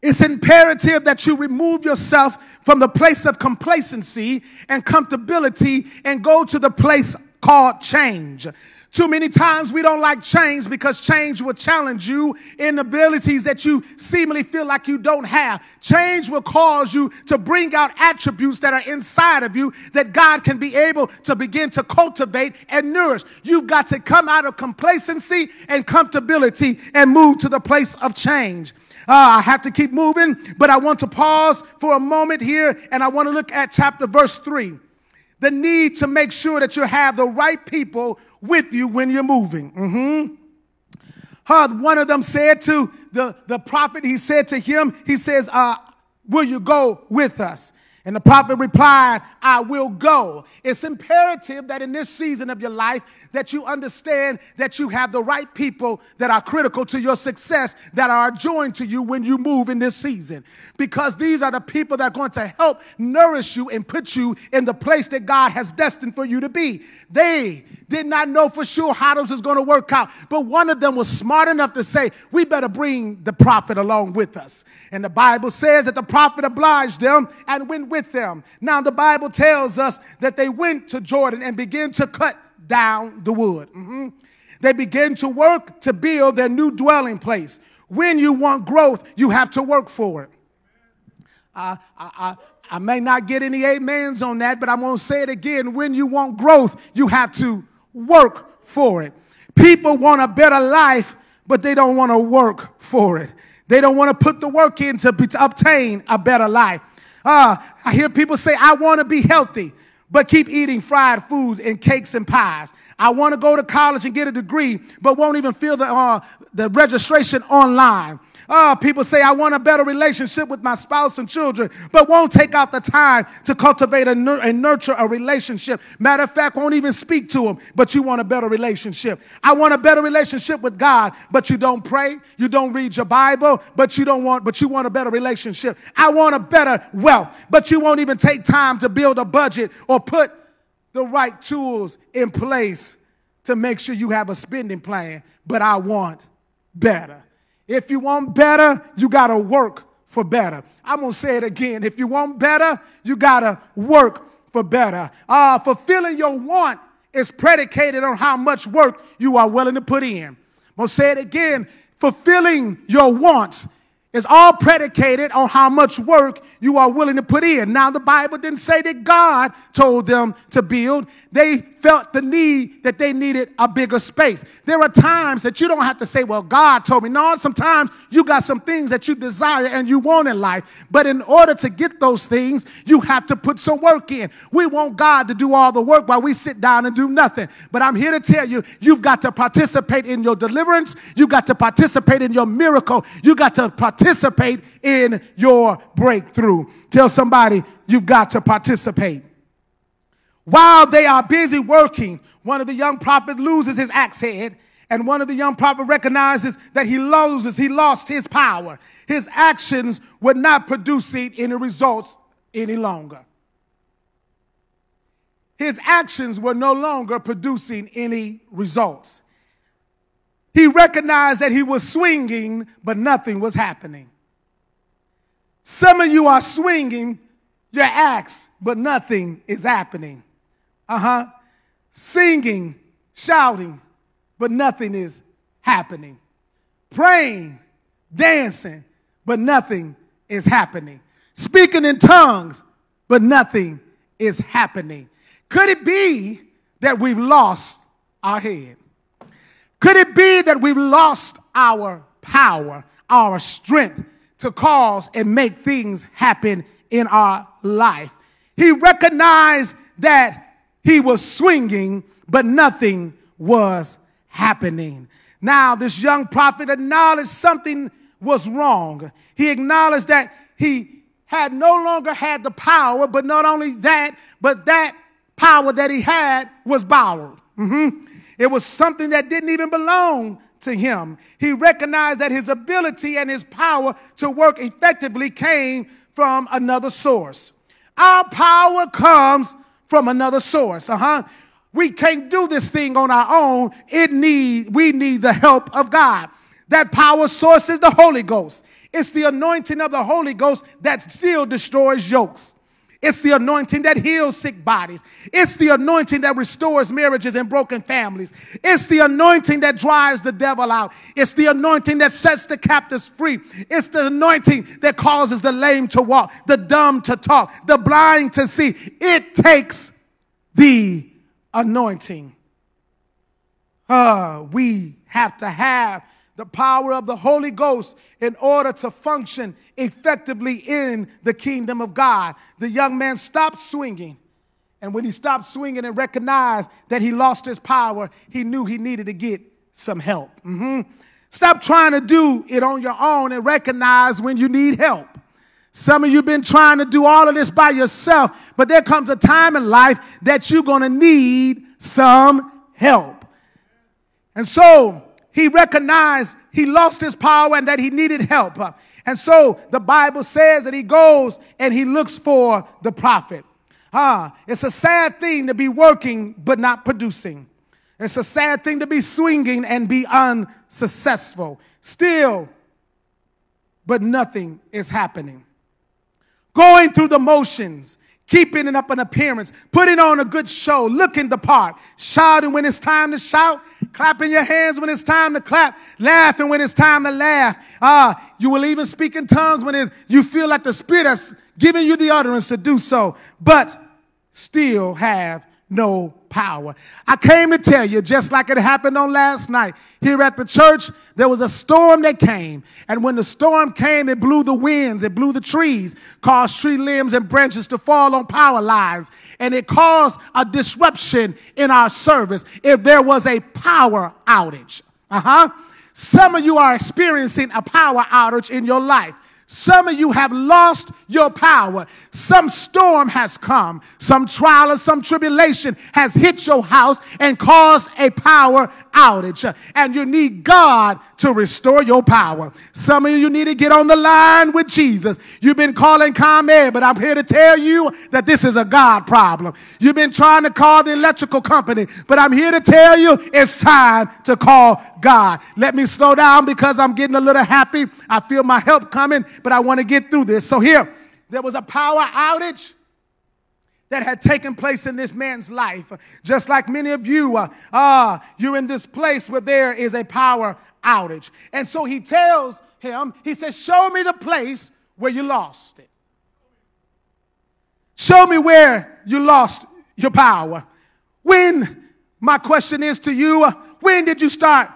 It's imperative that you remove yourself from the place of complacency and comfortability and go to the place called change. Too many times we don't like change because change will challenge you in abilities that you seemingly feel like you don't have. Change will cause you to bring out attributes that are inside of you that God can be able to begin to cultivate and nourish. You've got to come out of complacency and comfortability and move to the place of change. Uh, I have to keep moving, but I want to pause for a moment here and I want to look at chapter verse 3 the need to make sure that you have the right people with you when you're moving. Mm-hmm. Uh, one of them said to the, the prophet, he said to him, he says, uh, Will you go with us? And the prophet replied, I will go. It's imperative that in this season of your life that you understand that you have the right people that are critical to your success that are joined to you when you move in this season. Because these are the people that are going to help nourish you and put you in the place that God has destined for you to be. They did not know for sure how this was going to work out, but one of them was smart enough to say, We better bring the prophet along with us. And the Bible says that the prophet obliged them and went with them. Now, the Bible tells us that they went to Jordan and began to cut down the wood. Mm-hmm. They began to work to build their new dwelling place. When you want growth, you have to work for it. I, I, I may not get any amens on that, but I'm going to say it again. When you want growth, you have to work for it. People want a better life, but they don't want to work for it. They don't want to put the work in to, be, to obtain a better life. Uh, I hear people say, I want to be healthy, but keep eating fried foods and cakes and pies. I want to go to college and get a degree, but won't even fill the, uh, the registration online. Uh, people say, I want a better relationship with my spouse and children, but won't take out the time to cultivate and nurture a relationship. Matter of fact, won't even speak to them, but you want a better relationship. I want a better relationship with God, but you don't pray, you don't read your Bible, but you don't want, but you want a better relationship. I want a better wealth, but you won't even take time to build a budget or put the right tools in place to make sure you have a spending plan. But I want better. If you want better, you got to work for better. I'm going to say it again. If you want better, you got to work for better. Uh, fulfilling your want is predicated on how much work you are willing to put in. I'm going to say it again. Fulfilling your wants is all predicated on how much work you are willing to put in. Now, the Bible didn't say that God told them to build. They felt the need that they needed a bigger space. There are times that you don't have to say, Well, God told me. No, sometimes you got some things that you desire and you want in life. But in order to get those things, you have to put some work in. We want God to do all the work while we sit down and do nothing. But I'm here to tell you, you've got to participate in your deliverance, you got to participate in your miracle, you got to participate in your breakthrough. Tell somebody, you've got to participate. While they are busy working, one of the young prophets loses his axe head, and one of the young prophet recognizes that he loses, he lost his power. His actions were not producing any results any longer. His actions were no longer producing any results. He recognized that he was swinging, but nothing was happening. Some of you are swinging your axe, but nothing is happening. Uh huh. Singing, shouting, but nothing is happening. Praying, dancing, but nothing is happening. Speaking in tongues, but nothing is happening. Could it be that we've lost our head? Could it be that we've lost our power, our strength to cause and make things happen in our life? He recognized that he was swinging, but nothing was happening. Now, this young prophet acknowledged something was wrong. He acknowledged that he had no longer had the power, but not only that, but that power that he had was borrowed. Mm-hmm. It was something that didn't even belong to him. He recognized that his ability and his power to work effectively came from another source. Our power comes from another source. Uh-huh. We can't do this thing on our own. It need we need the help of God. That power source is the Holy Ghost. It's the anointing of the Holy Ghost that still destroys yokes. It's the anointing that heals sick bodies. It's the anointing that restores marriages and broken families. It's the anointing that drives the devil out. It's the anointing that sets the captives free. It's the anointing that causes the lame to walk, the dumb to talk, the blind to see. It takes the anointing. Uh, we have to have the power of the Holy Ghost in order to function effectively in the kingdom of God. The young man stopped swinging. And when he stopped swinging and recognized that he lost his power, he knew he needed to get some help. Mm-hmm. Stop trying to do it on your own and recognize when you need help. Some of you have been trying to do all of this by yourself, but there comes a time in life that you're going to need some help. And so he recognized he lost his power and that he needed help. And so the Bible says that he goes and he looks for the prophet. Ah, it's a sad thing to be working but not producing. It's a sad thing to be swinging and be unsuccessful. Still, but nothing is happening. Going through the motions, keeping it up an appearance, putting on a good show, looking the part, shouting when it's time to shout, clapping your hands when it's time to clap, laughing when it's time to laugh. Ah, uh, you will even speak in tongues when you feel like the Spirit has given you the utterance to do so, but still have no power. I came to tell you, just like it happened on last night, here at the church, there was a storm that came. And when the storm came, it blew the winds, it blew the trees, caused tree limbs and branches to fall on power lines. And it caused a disruption in our service if there was a power outage. Uh huh. Some of you are experiencing a power outage in your life. Some of you have lost your power. Some storm has come. Some trial or some tribulation has hit your house and caused a power outage. And you need God to restore your power. Some of you need to get on the line with Jesus. You've been calling ComEd, but I'm here to tell you that this is a God problem. You've been trying to call the electrical company, but I'm here to tell you it's time to call God. Let me slow down because I'm getting a little happy. I feel my help coming, but I want to get through this. So here, there was a power outage that had taken place in this man's life. Just like many of you, uh, uh, you're in this place where there is a power outage. And so he tells him, he says, Show me the place where you lost it. Show me where you lost your power. When, my question is to you, uh, when did you start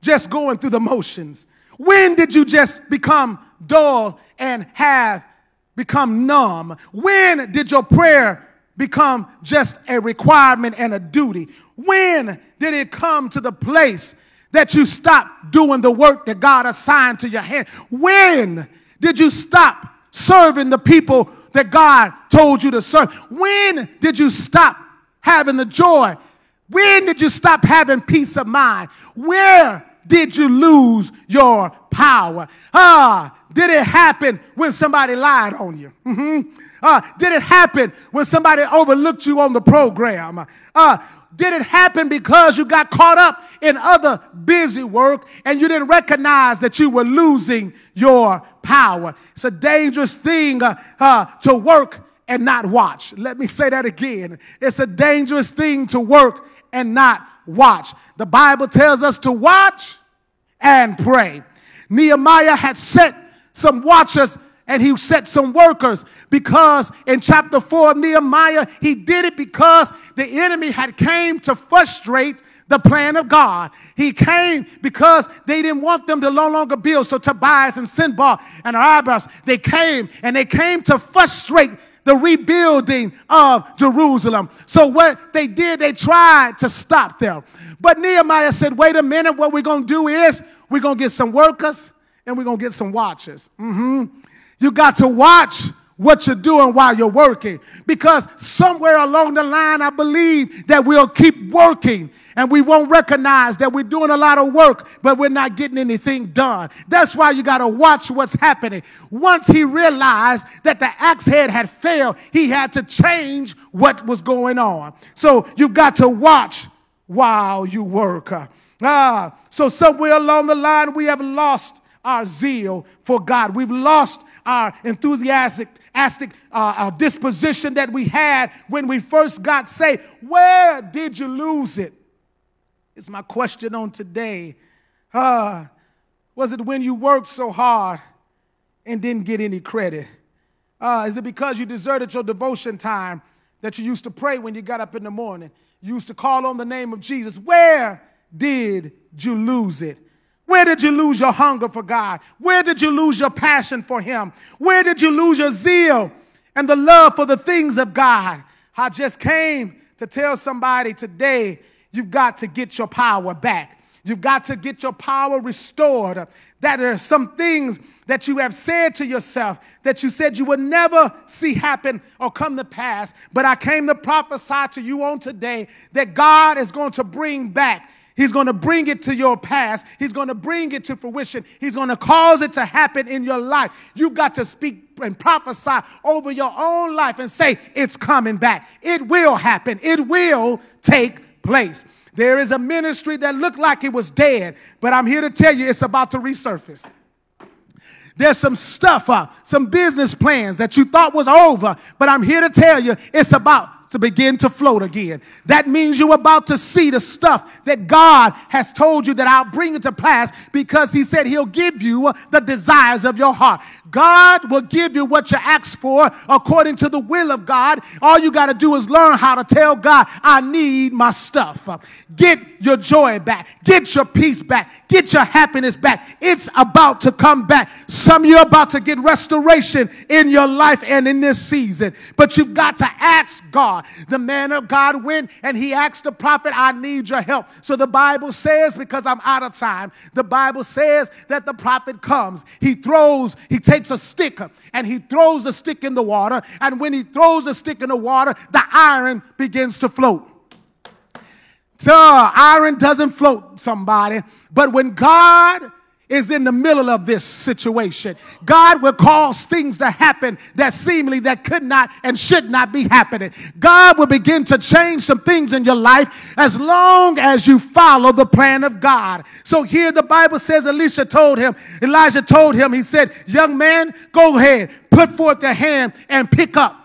just going through the motions? When did you just become dull and have become numb? When did your prayer become just a requirement and a duty? When did it come to the place that you stopped doing the work that God assigned to your hand? When did you stop serving the people that God told you to serve? When did you stop having the joy? When did you stop having peace of mind? Where did you lose your power? Ah, did it happen when somebody lied on you? Mm-hmm. Uh, did it happen when somebody overlooked you on the program? Uh, did it happen because you got caught up in other busy work and you didn't recognize that you were losing your power? It's a dangerous thing uh, uh to work and not watch. Let me say that again. It's a dangerous thing to work and not watch. The Bible tells us to watch and pray. Nehemiah had set some watchers and he set some workers because in chapter 4 of Nehemiah he did it because the enemy had came to frustrate the plan of God. He came because they didn't want them to no longer build. So Tobias and Sanballat and Arabas, they came and they came to frustrate the rebuilding of Jerusalem. So what they did, they tried to stop them. But Nehemiah said, wait a minute, what we're going to do is we're going to get some workers and we're going to get some watchers. Mm-hmm. You got to watch what you're doing while you're working. Because somewhere along the line, I believe that we'll keep working and we won't recognize that we're doing a lot of work, but we're not getting anything done. That's why you got to watch what's happening. Once he realized that the axe head had failed, he had to change what was going on. So you've got to watch while you work. Ah, so somewhere along the line, we have lost our zeal for God. We've lost our enthusiastic uh, our disposition that we had when we first got saved. Where did you lose it? It's my question on today. Uh, was it when you worked so hard and didn't get any credit? Uh, is it because you deserted your devotion time that you used to pray when you got up in the morning? You used to call on the name of Jesus. Where did you lose it? Where did you lose your hunger for God? Where did you lose your passion for Him? Where did you lose your zeal and the love for the things of God? I just came to tell somebody today you've got to get your power back. You've got to get your power restored. That there are some things that you have said to yourself that you said you would never see happen or come to pass. But I came to prophesy to you on today that God is going to bring back He's going to bring it to your past. He's going to bring it to fruition. He's going to cause it to happen in your life. You've got to speak and prophesy over your own life and say, It's coming back. It will happen. It will take place. There is a ministry that looked like it was dead, but I'm here to tell you it's about to resurface. There's some stuff, uh, some business plans that you thought was over, but I'm here to tell you it's about to begin to float again. That means you're about to see the stuff that God has told you that I'll bring it to pass because He said He'll give you the desires of your heart. God will give you what you ask for according to the will of God. All you got to do is learn how to tell God, I need my stuff. Get your joy back. Get your peace back. Get your happiness back. It's about to come back. Some of you are about to get restoration in your life and in this season. But you've got to ask God. The man of God went and he asked the prophet, I need your help. So the Bible says, because I'm out of time, the Bible says that the prophet comes. He throws, he takes a stick and he throws the stick in the water. And when he throws the stick in the water, the iron begins to float. So iron doesn't float somebody, but when God is in the middle of this situation. God will cause things to happen that seemingly that could not and should not be happening. God will begin to change some things in your life as long as you follow the plan of God. So here the Bible says Elisha told him, Elijah told him, he said, young man, go ahead, put forth your hand and pick up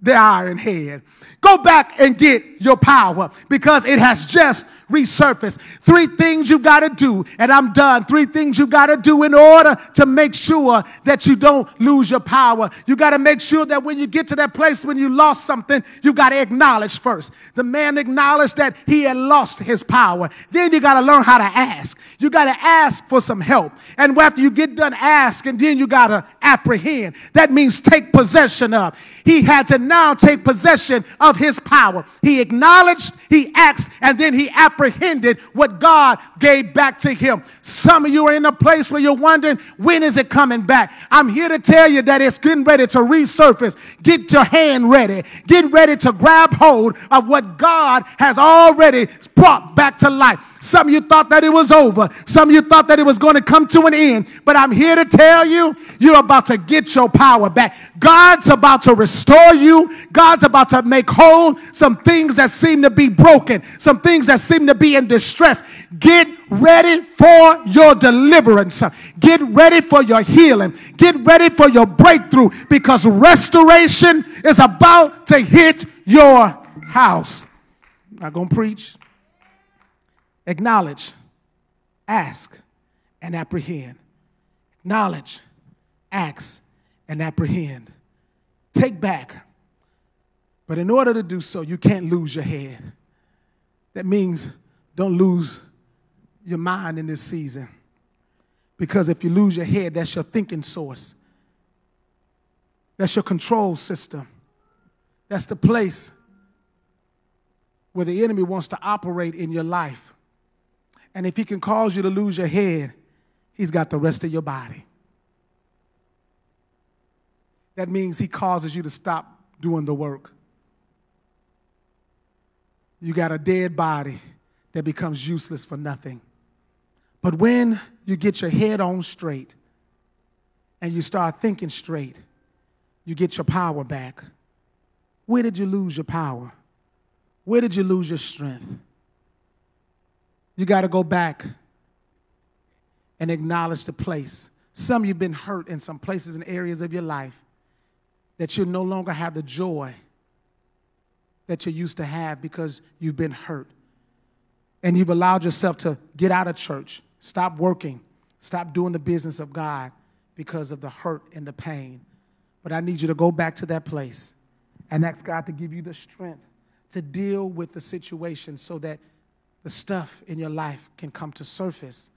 the iron head. Go back and get your power because it has just resurfaced. Three things you got to do, and I'm done. Three things you got to do in order to make sure that you don't lose your power. You got to make sure that when you get to that place when you lost something, you got to acknowledge first. The man acknowledged that he had lost his power. Then you got to learn how to ask. You got to ask for some help. And after you get done asking, then you got to apprehend. That means take possession of. He had to now take possession of his power. He acknowledged, he asked, and then he apprehended what God gave back to him. Some of you are in a place where you're wondering, when is it coming back? I'm here to tell you that it's getting ready to resurface. Get your hand ready. Get ready to grab hold of what God has already brought back to life. Some of you thought that it was over. Some of you thought that it was going to come to an end. But I'm here to tell you, you're about to get your power back. God's about to restore you. God's about to make some things that seem to be broken, some things that seem to be in distress. Get ready for your deliverance. Get ready for your healing. Get ready for your breakthrough because restoration is about to hit your house. I'm Not going to preach acknowledge, ask, and apprehend. Acknowledge, ask, and apprehend. Take back. But in order to do so, you can't lose your head. That means don't lose your mind in this season. Because if you lose your head, that's your thinking source. That's your control system. That's the place where the enemy wants to operate in your life. And if he can cause you to lose your head, he's got the rest of your body. That means he causes you to stop doing the work. You got a dead body that becomes useless for nothing. But when you get your head on straight and you start thinking straight, you get your power back. Where did you lose your power? Where did you lose your strength? You got to go back and acknowledge the place. Some of you have been hurt in some places and areas of your life that you no longer have the joy that you used to have because you've been hurt. And you've allowed yourself to get out of church, stop working, stop doing the business of God because of the hurt and the pain. But I need you to go back to that place and ask God to give you the strength to deal with the situation so that the stuff in your life can come to surface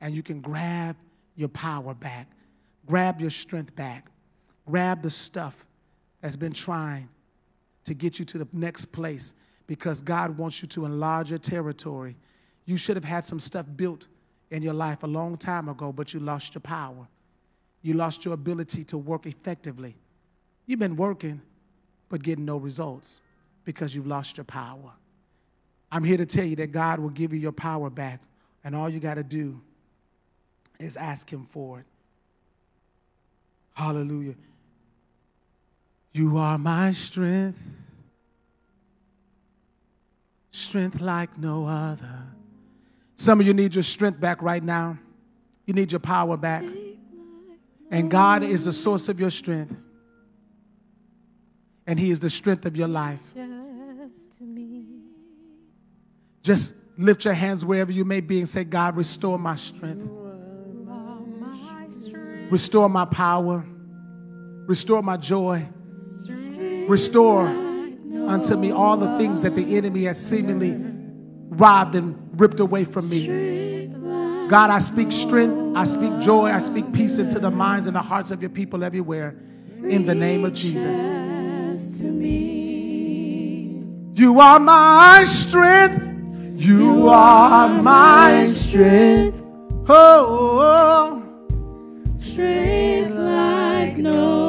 and you can grab your power back, grab your strength back, grab the stuff that's been trying to get you to the next place because God wants you to enlarge your territory. You should have had some stuff built in your life a long time ago, but you lost your power. You lost your ability to work effectively. You've been working, but getting no results because you've lost your power. I'm here to tell you that God will give you your power back, and all you got to do is ask Him for it. Hallelujah. You are my strength, strength like no other. Some of you need your strength back right now. You need your power back. And God is the source of your strength. And He is the strength of your life. Just lift your hands wherever you may be and say, God, restore my strength. Restore my power. Restore my joy. Restore unto me all the things that the enemy has seemingly robbed and ripped away from me. God, I speak strength, I speak joy, I speak peace into the minds and the hearts of your people everywhere in the name of Jesus. You are my strength. You are my strength. Oh, oh, oh. Strength like no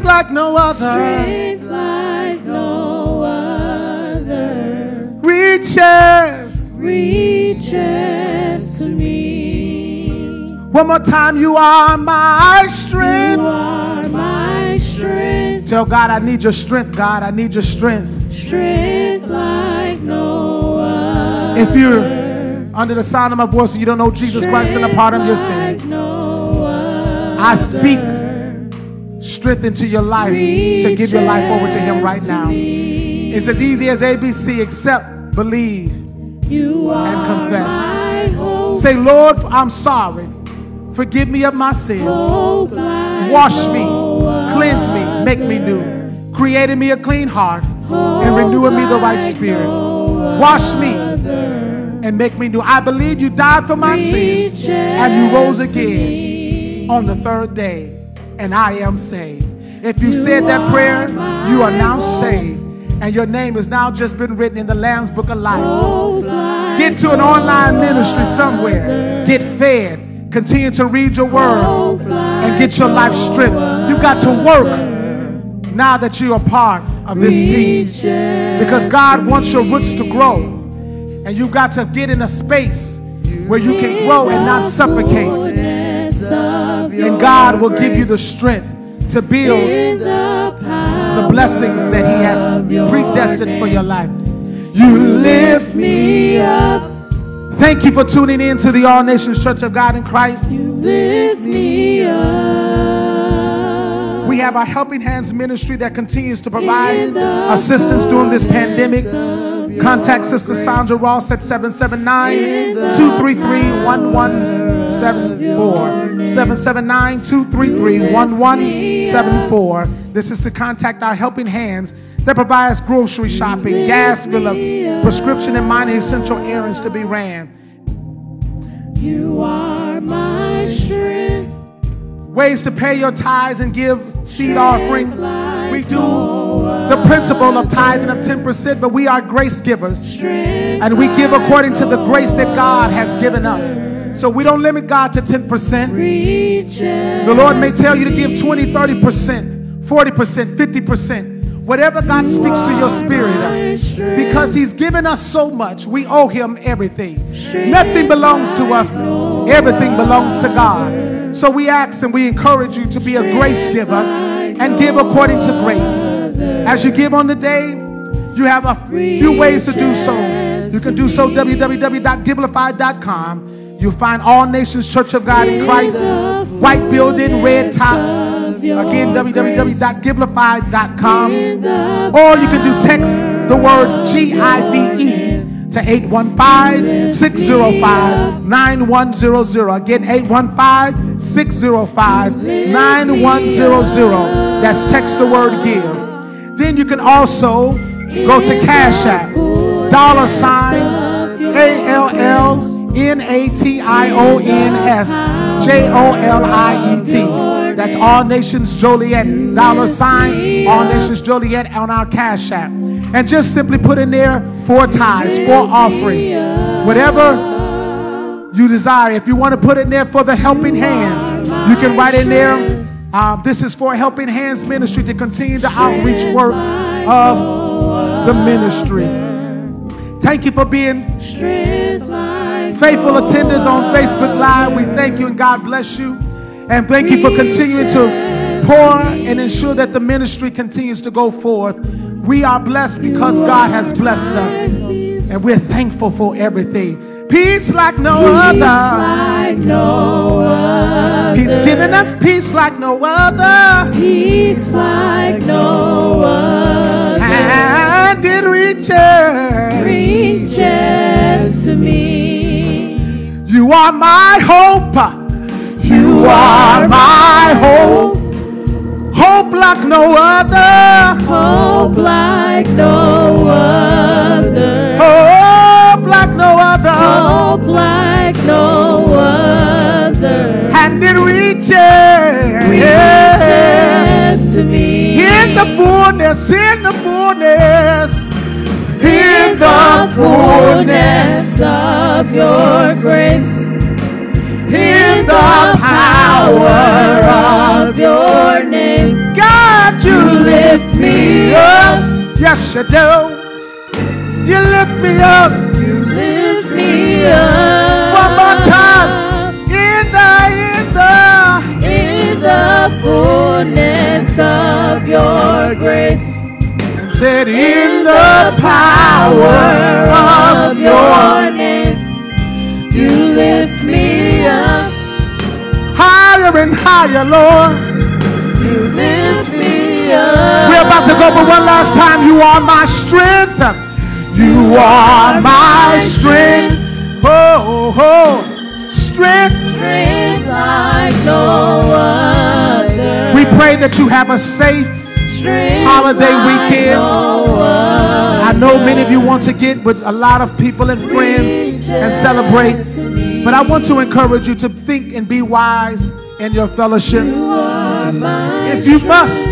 strength like no other. Strength like no other. Reaches. Reaches to me. One more time. You are my strength. You are my strength. Tell God, I need your strength, God. I need your strength. Strength like no other. If you're under the sound of my voice and you don't know Jesus Christ and the pardon of your sins, Like no other. I speak strength into your life to give your life over to Him right now. It's as easy as ABC, accept, believe, You and confess. Say, Lord, I'm sorry. Forgive me of my sins. Wash me, cleanse me, make me new. Created me a clean heart and renewing me the right spirit. Wash me and make me new. I believe you died for my sins and you rose again on the third day, and I am saved. If you said that prayer, you are now saved, and your name has now just been written in the Lamb's Book of Life. Like Get to an online ministry somewhere. Get fed. Continue to read your word and get your life stripped. You got to work now that you are part of this team because God wants your roots to grow. And you got to get in a space where you can grow and not suffocate. Fullness of your And God will give you the strength to build the the blessings that He has predestined for your life. You lift me up. Thank you for tuning in to the All Nations Church of God in Christ. You lift me up. We have our Helping Hands ministry that continues to provide assistance during this pandemic. Contact Sister Sandra Ross at 779 233 1174. 779 233 1174. This is to contact our Helping Hands that provides grocery shopping, gas fills, prescription, and minor essential errands to be ran. You are my strength. Ways to pay your tithes and give seed offering. We do the principle of tithing of 10%, but we are grace givers. And we give according to the grace that God has given us. So we don't limit God to 10%. The Lord may tell you to give 20, 30%, 40%, 50%. Whatever God speaks to your spirit. Because He's given us so much, we owe Him everything. Nothing belongs to us, everything belongs to God. So we ask and we encourage you to be a grace giver and give according to grace. As you give on the day, you have a few ways to do so. You can do so www.givelify.com. You'll find All Nations Church of God in Christ, white building, red top. Again, www.givelify.com. Or you can do text the word G I V E to 815 605 9100. Again, 815 605 9100. That's text the word give. Then you can also go to Cash App, dollar sign A L That's All Nations Joliet, dollar sign All Nations Joliet on our Cash App. And just simply put in there four tithes, four offering, whatever you desire. If you want to put in there for the helping hands, you can write in there. um, this is for Helping Hands Ministry to continue the outreach work of the ministry. Thank you for being faithful attenders on Facebook Live. We thank you and God bless you. And thank you for continuing to pour and ensure that the ministry continues to go forth. We are blessed because God has blessed us. And we're thankful for everything. Peace like no other. like no other. He's given us peace like no other. Peace like no other. And it reaches. Reaches to me. You are my hope. Are my hope. Hope like no other. Hope like no other. Hope like no other. Hope like no other. And it reaches Reaches to me. in the fullness, in the fullness, in the fullness of your grace, in the power of your name, God, you lift me up, Yes, you do. You lift me up. you lift me up. One more time. In the, in the, In the fullness of your grace, said in the power of your name, you lift me higher and higher, Lord. you lift me up. We're about to go, but one last time. You are my strength. You are my strength. Oh, oh, oh. strength. Strength like no other. We pray that you have a safe Strength holiday like weekend. no. I know many of you want to get with a lot of people and friends and celebrate, but I want to encourage you to think and be wise in your fellowship. If you must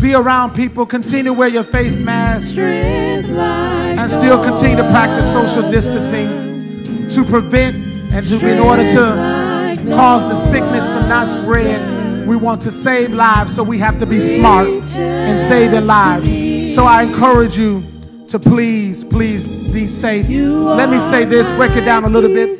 be around people, continue to wear your face mask and still continue to practice social distancing to prevent and to, in order to cause the sickness to not spread. We want to save lives, so we have to be smart in saving lives. So I encourage you to please, please be safe. Let me say this, break it down a little bit.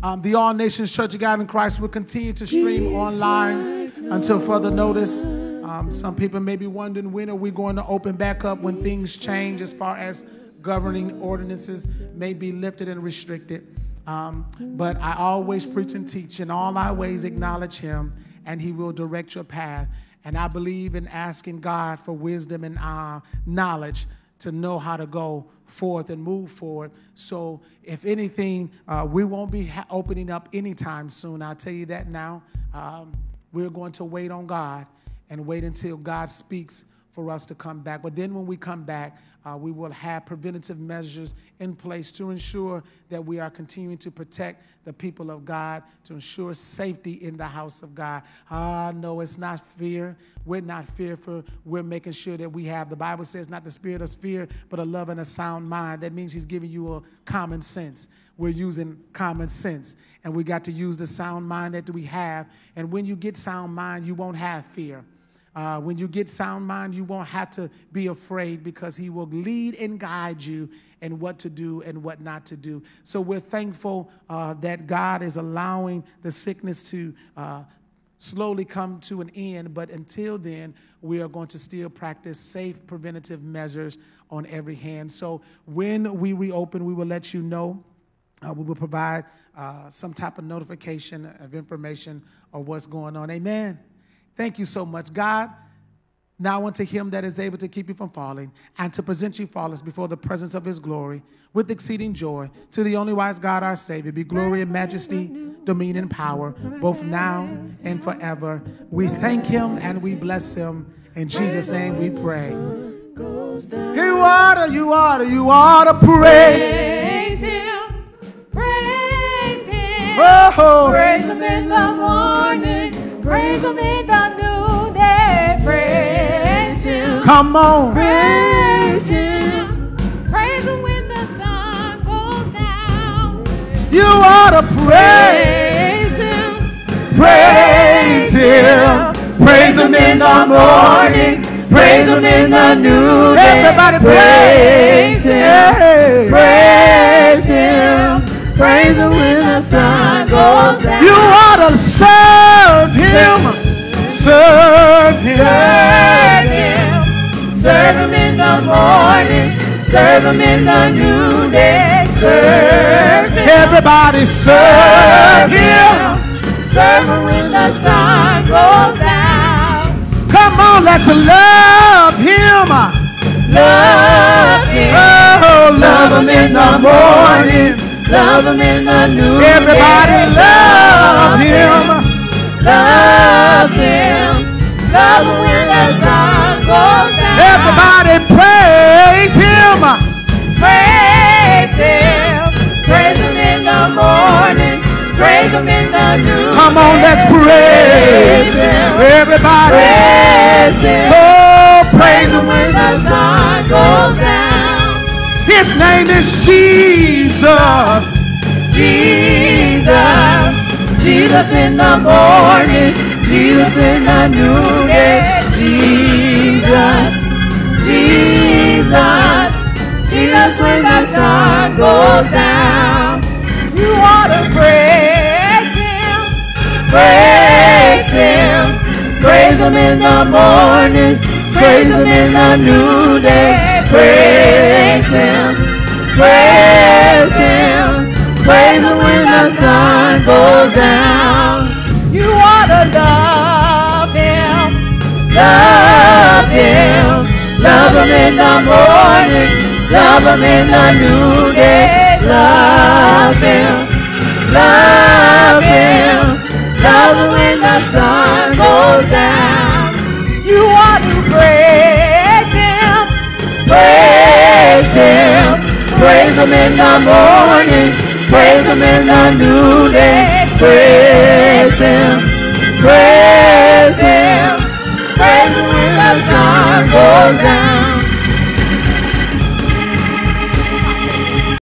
Um, the All Nations Church of God in Christ will continue to stream online until further notice. Um, some people may be wondering when are we going to open back up when things change as far as governing ordinances may be lifted and restricted. Um, but I always preach and teach in all our ways acknowledge him and he will direct your path. And I believe in asking God for wisdom and uh, knowledge to know how to go forth and move forward. So, if anything, uh, we won't be ha- opening up anytime soon. I'll tell you that now. Um, we're going to wait on God and wait until God speaks for us to come back. But then when we come back, uh, we will have preventative measures in place to ensure that we are continuing to protect the people of God, to ensure safety in the house of God. Ah, no, it's not fear. We're not fearful. We're making sure that we have, the Bible says, not the spirit of fear, but a love and a sound mind. That means He's giving you a common sense. We're using common sense. And we got to use the sound mind that we have. And when you get sound mind, you won't have fear. Uh, when you get sound mind, you won't have to be afraid because He will lead and guide you in what to do and what not to do. So we're thankful uh, that God is allowing the sickness to uh, slowly come to an end. But until then, we are going to still practice safe preventative measures on every hand. So when we reopen, we will let you know. Uh, we will provide uh, some type of notification of information or what's going on. Amen. Thank you so much, God. Now unto him that is able to keep you from falling and to present you faultless before the presence of his glory with exceeding joy. To the only wise God, our Savior, be glory and majesty, dominion and power, both now and forever. We thank him and we bless him. In Jesus' name we pray. You ought to, you ought to, you ought to. Praise him, praise him. Oh, oh, Praise him in the morning, praise him in the noonday. Praise him, come on. praise him, praise him when the sun goes down. You ought to. Praise him, Praise him. Praise him in the morning. praise him in the noonday. Everybody praise him, praise him, praise him when the sun goes down. You ought to serve him. Serve him. Serve him. Serve him in the morning. Serve him in the noonday. Serve him. Everybody serve him. Serve him when the sun goes down. Come on, let's love him. Love him. Oh, Love him in the morning. Love him in the noonday. Everybody love him. Love him. Love him when the sun goes down. Everybody praise him. Praise him. Praise him in the morning. Praise him in the noon. Come on, let's praise Praise him. Everybody. Praise him. Oh, Praise him when the sun goes down. His name is Jesus. Jesus, Jesus in the morning, Jesus in the noonday. Jesus, Jesus, Jesus when the sun goes down. You ought to praise him, praise him, praise him in the morning, praise him in the noonday, praise him, praise him, praise him when the sun goes down. You ought to love him, love him, love him in the morning, love him in the noonday, love him, love him, love him when the sun goes down. You ought to praise him, praise him, praise him in the morning, praise him in the noonday, praise him, praise him, praise him when the sun goes down.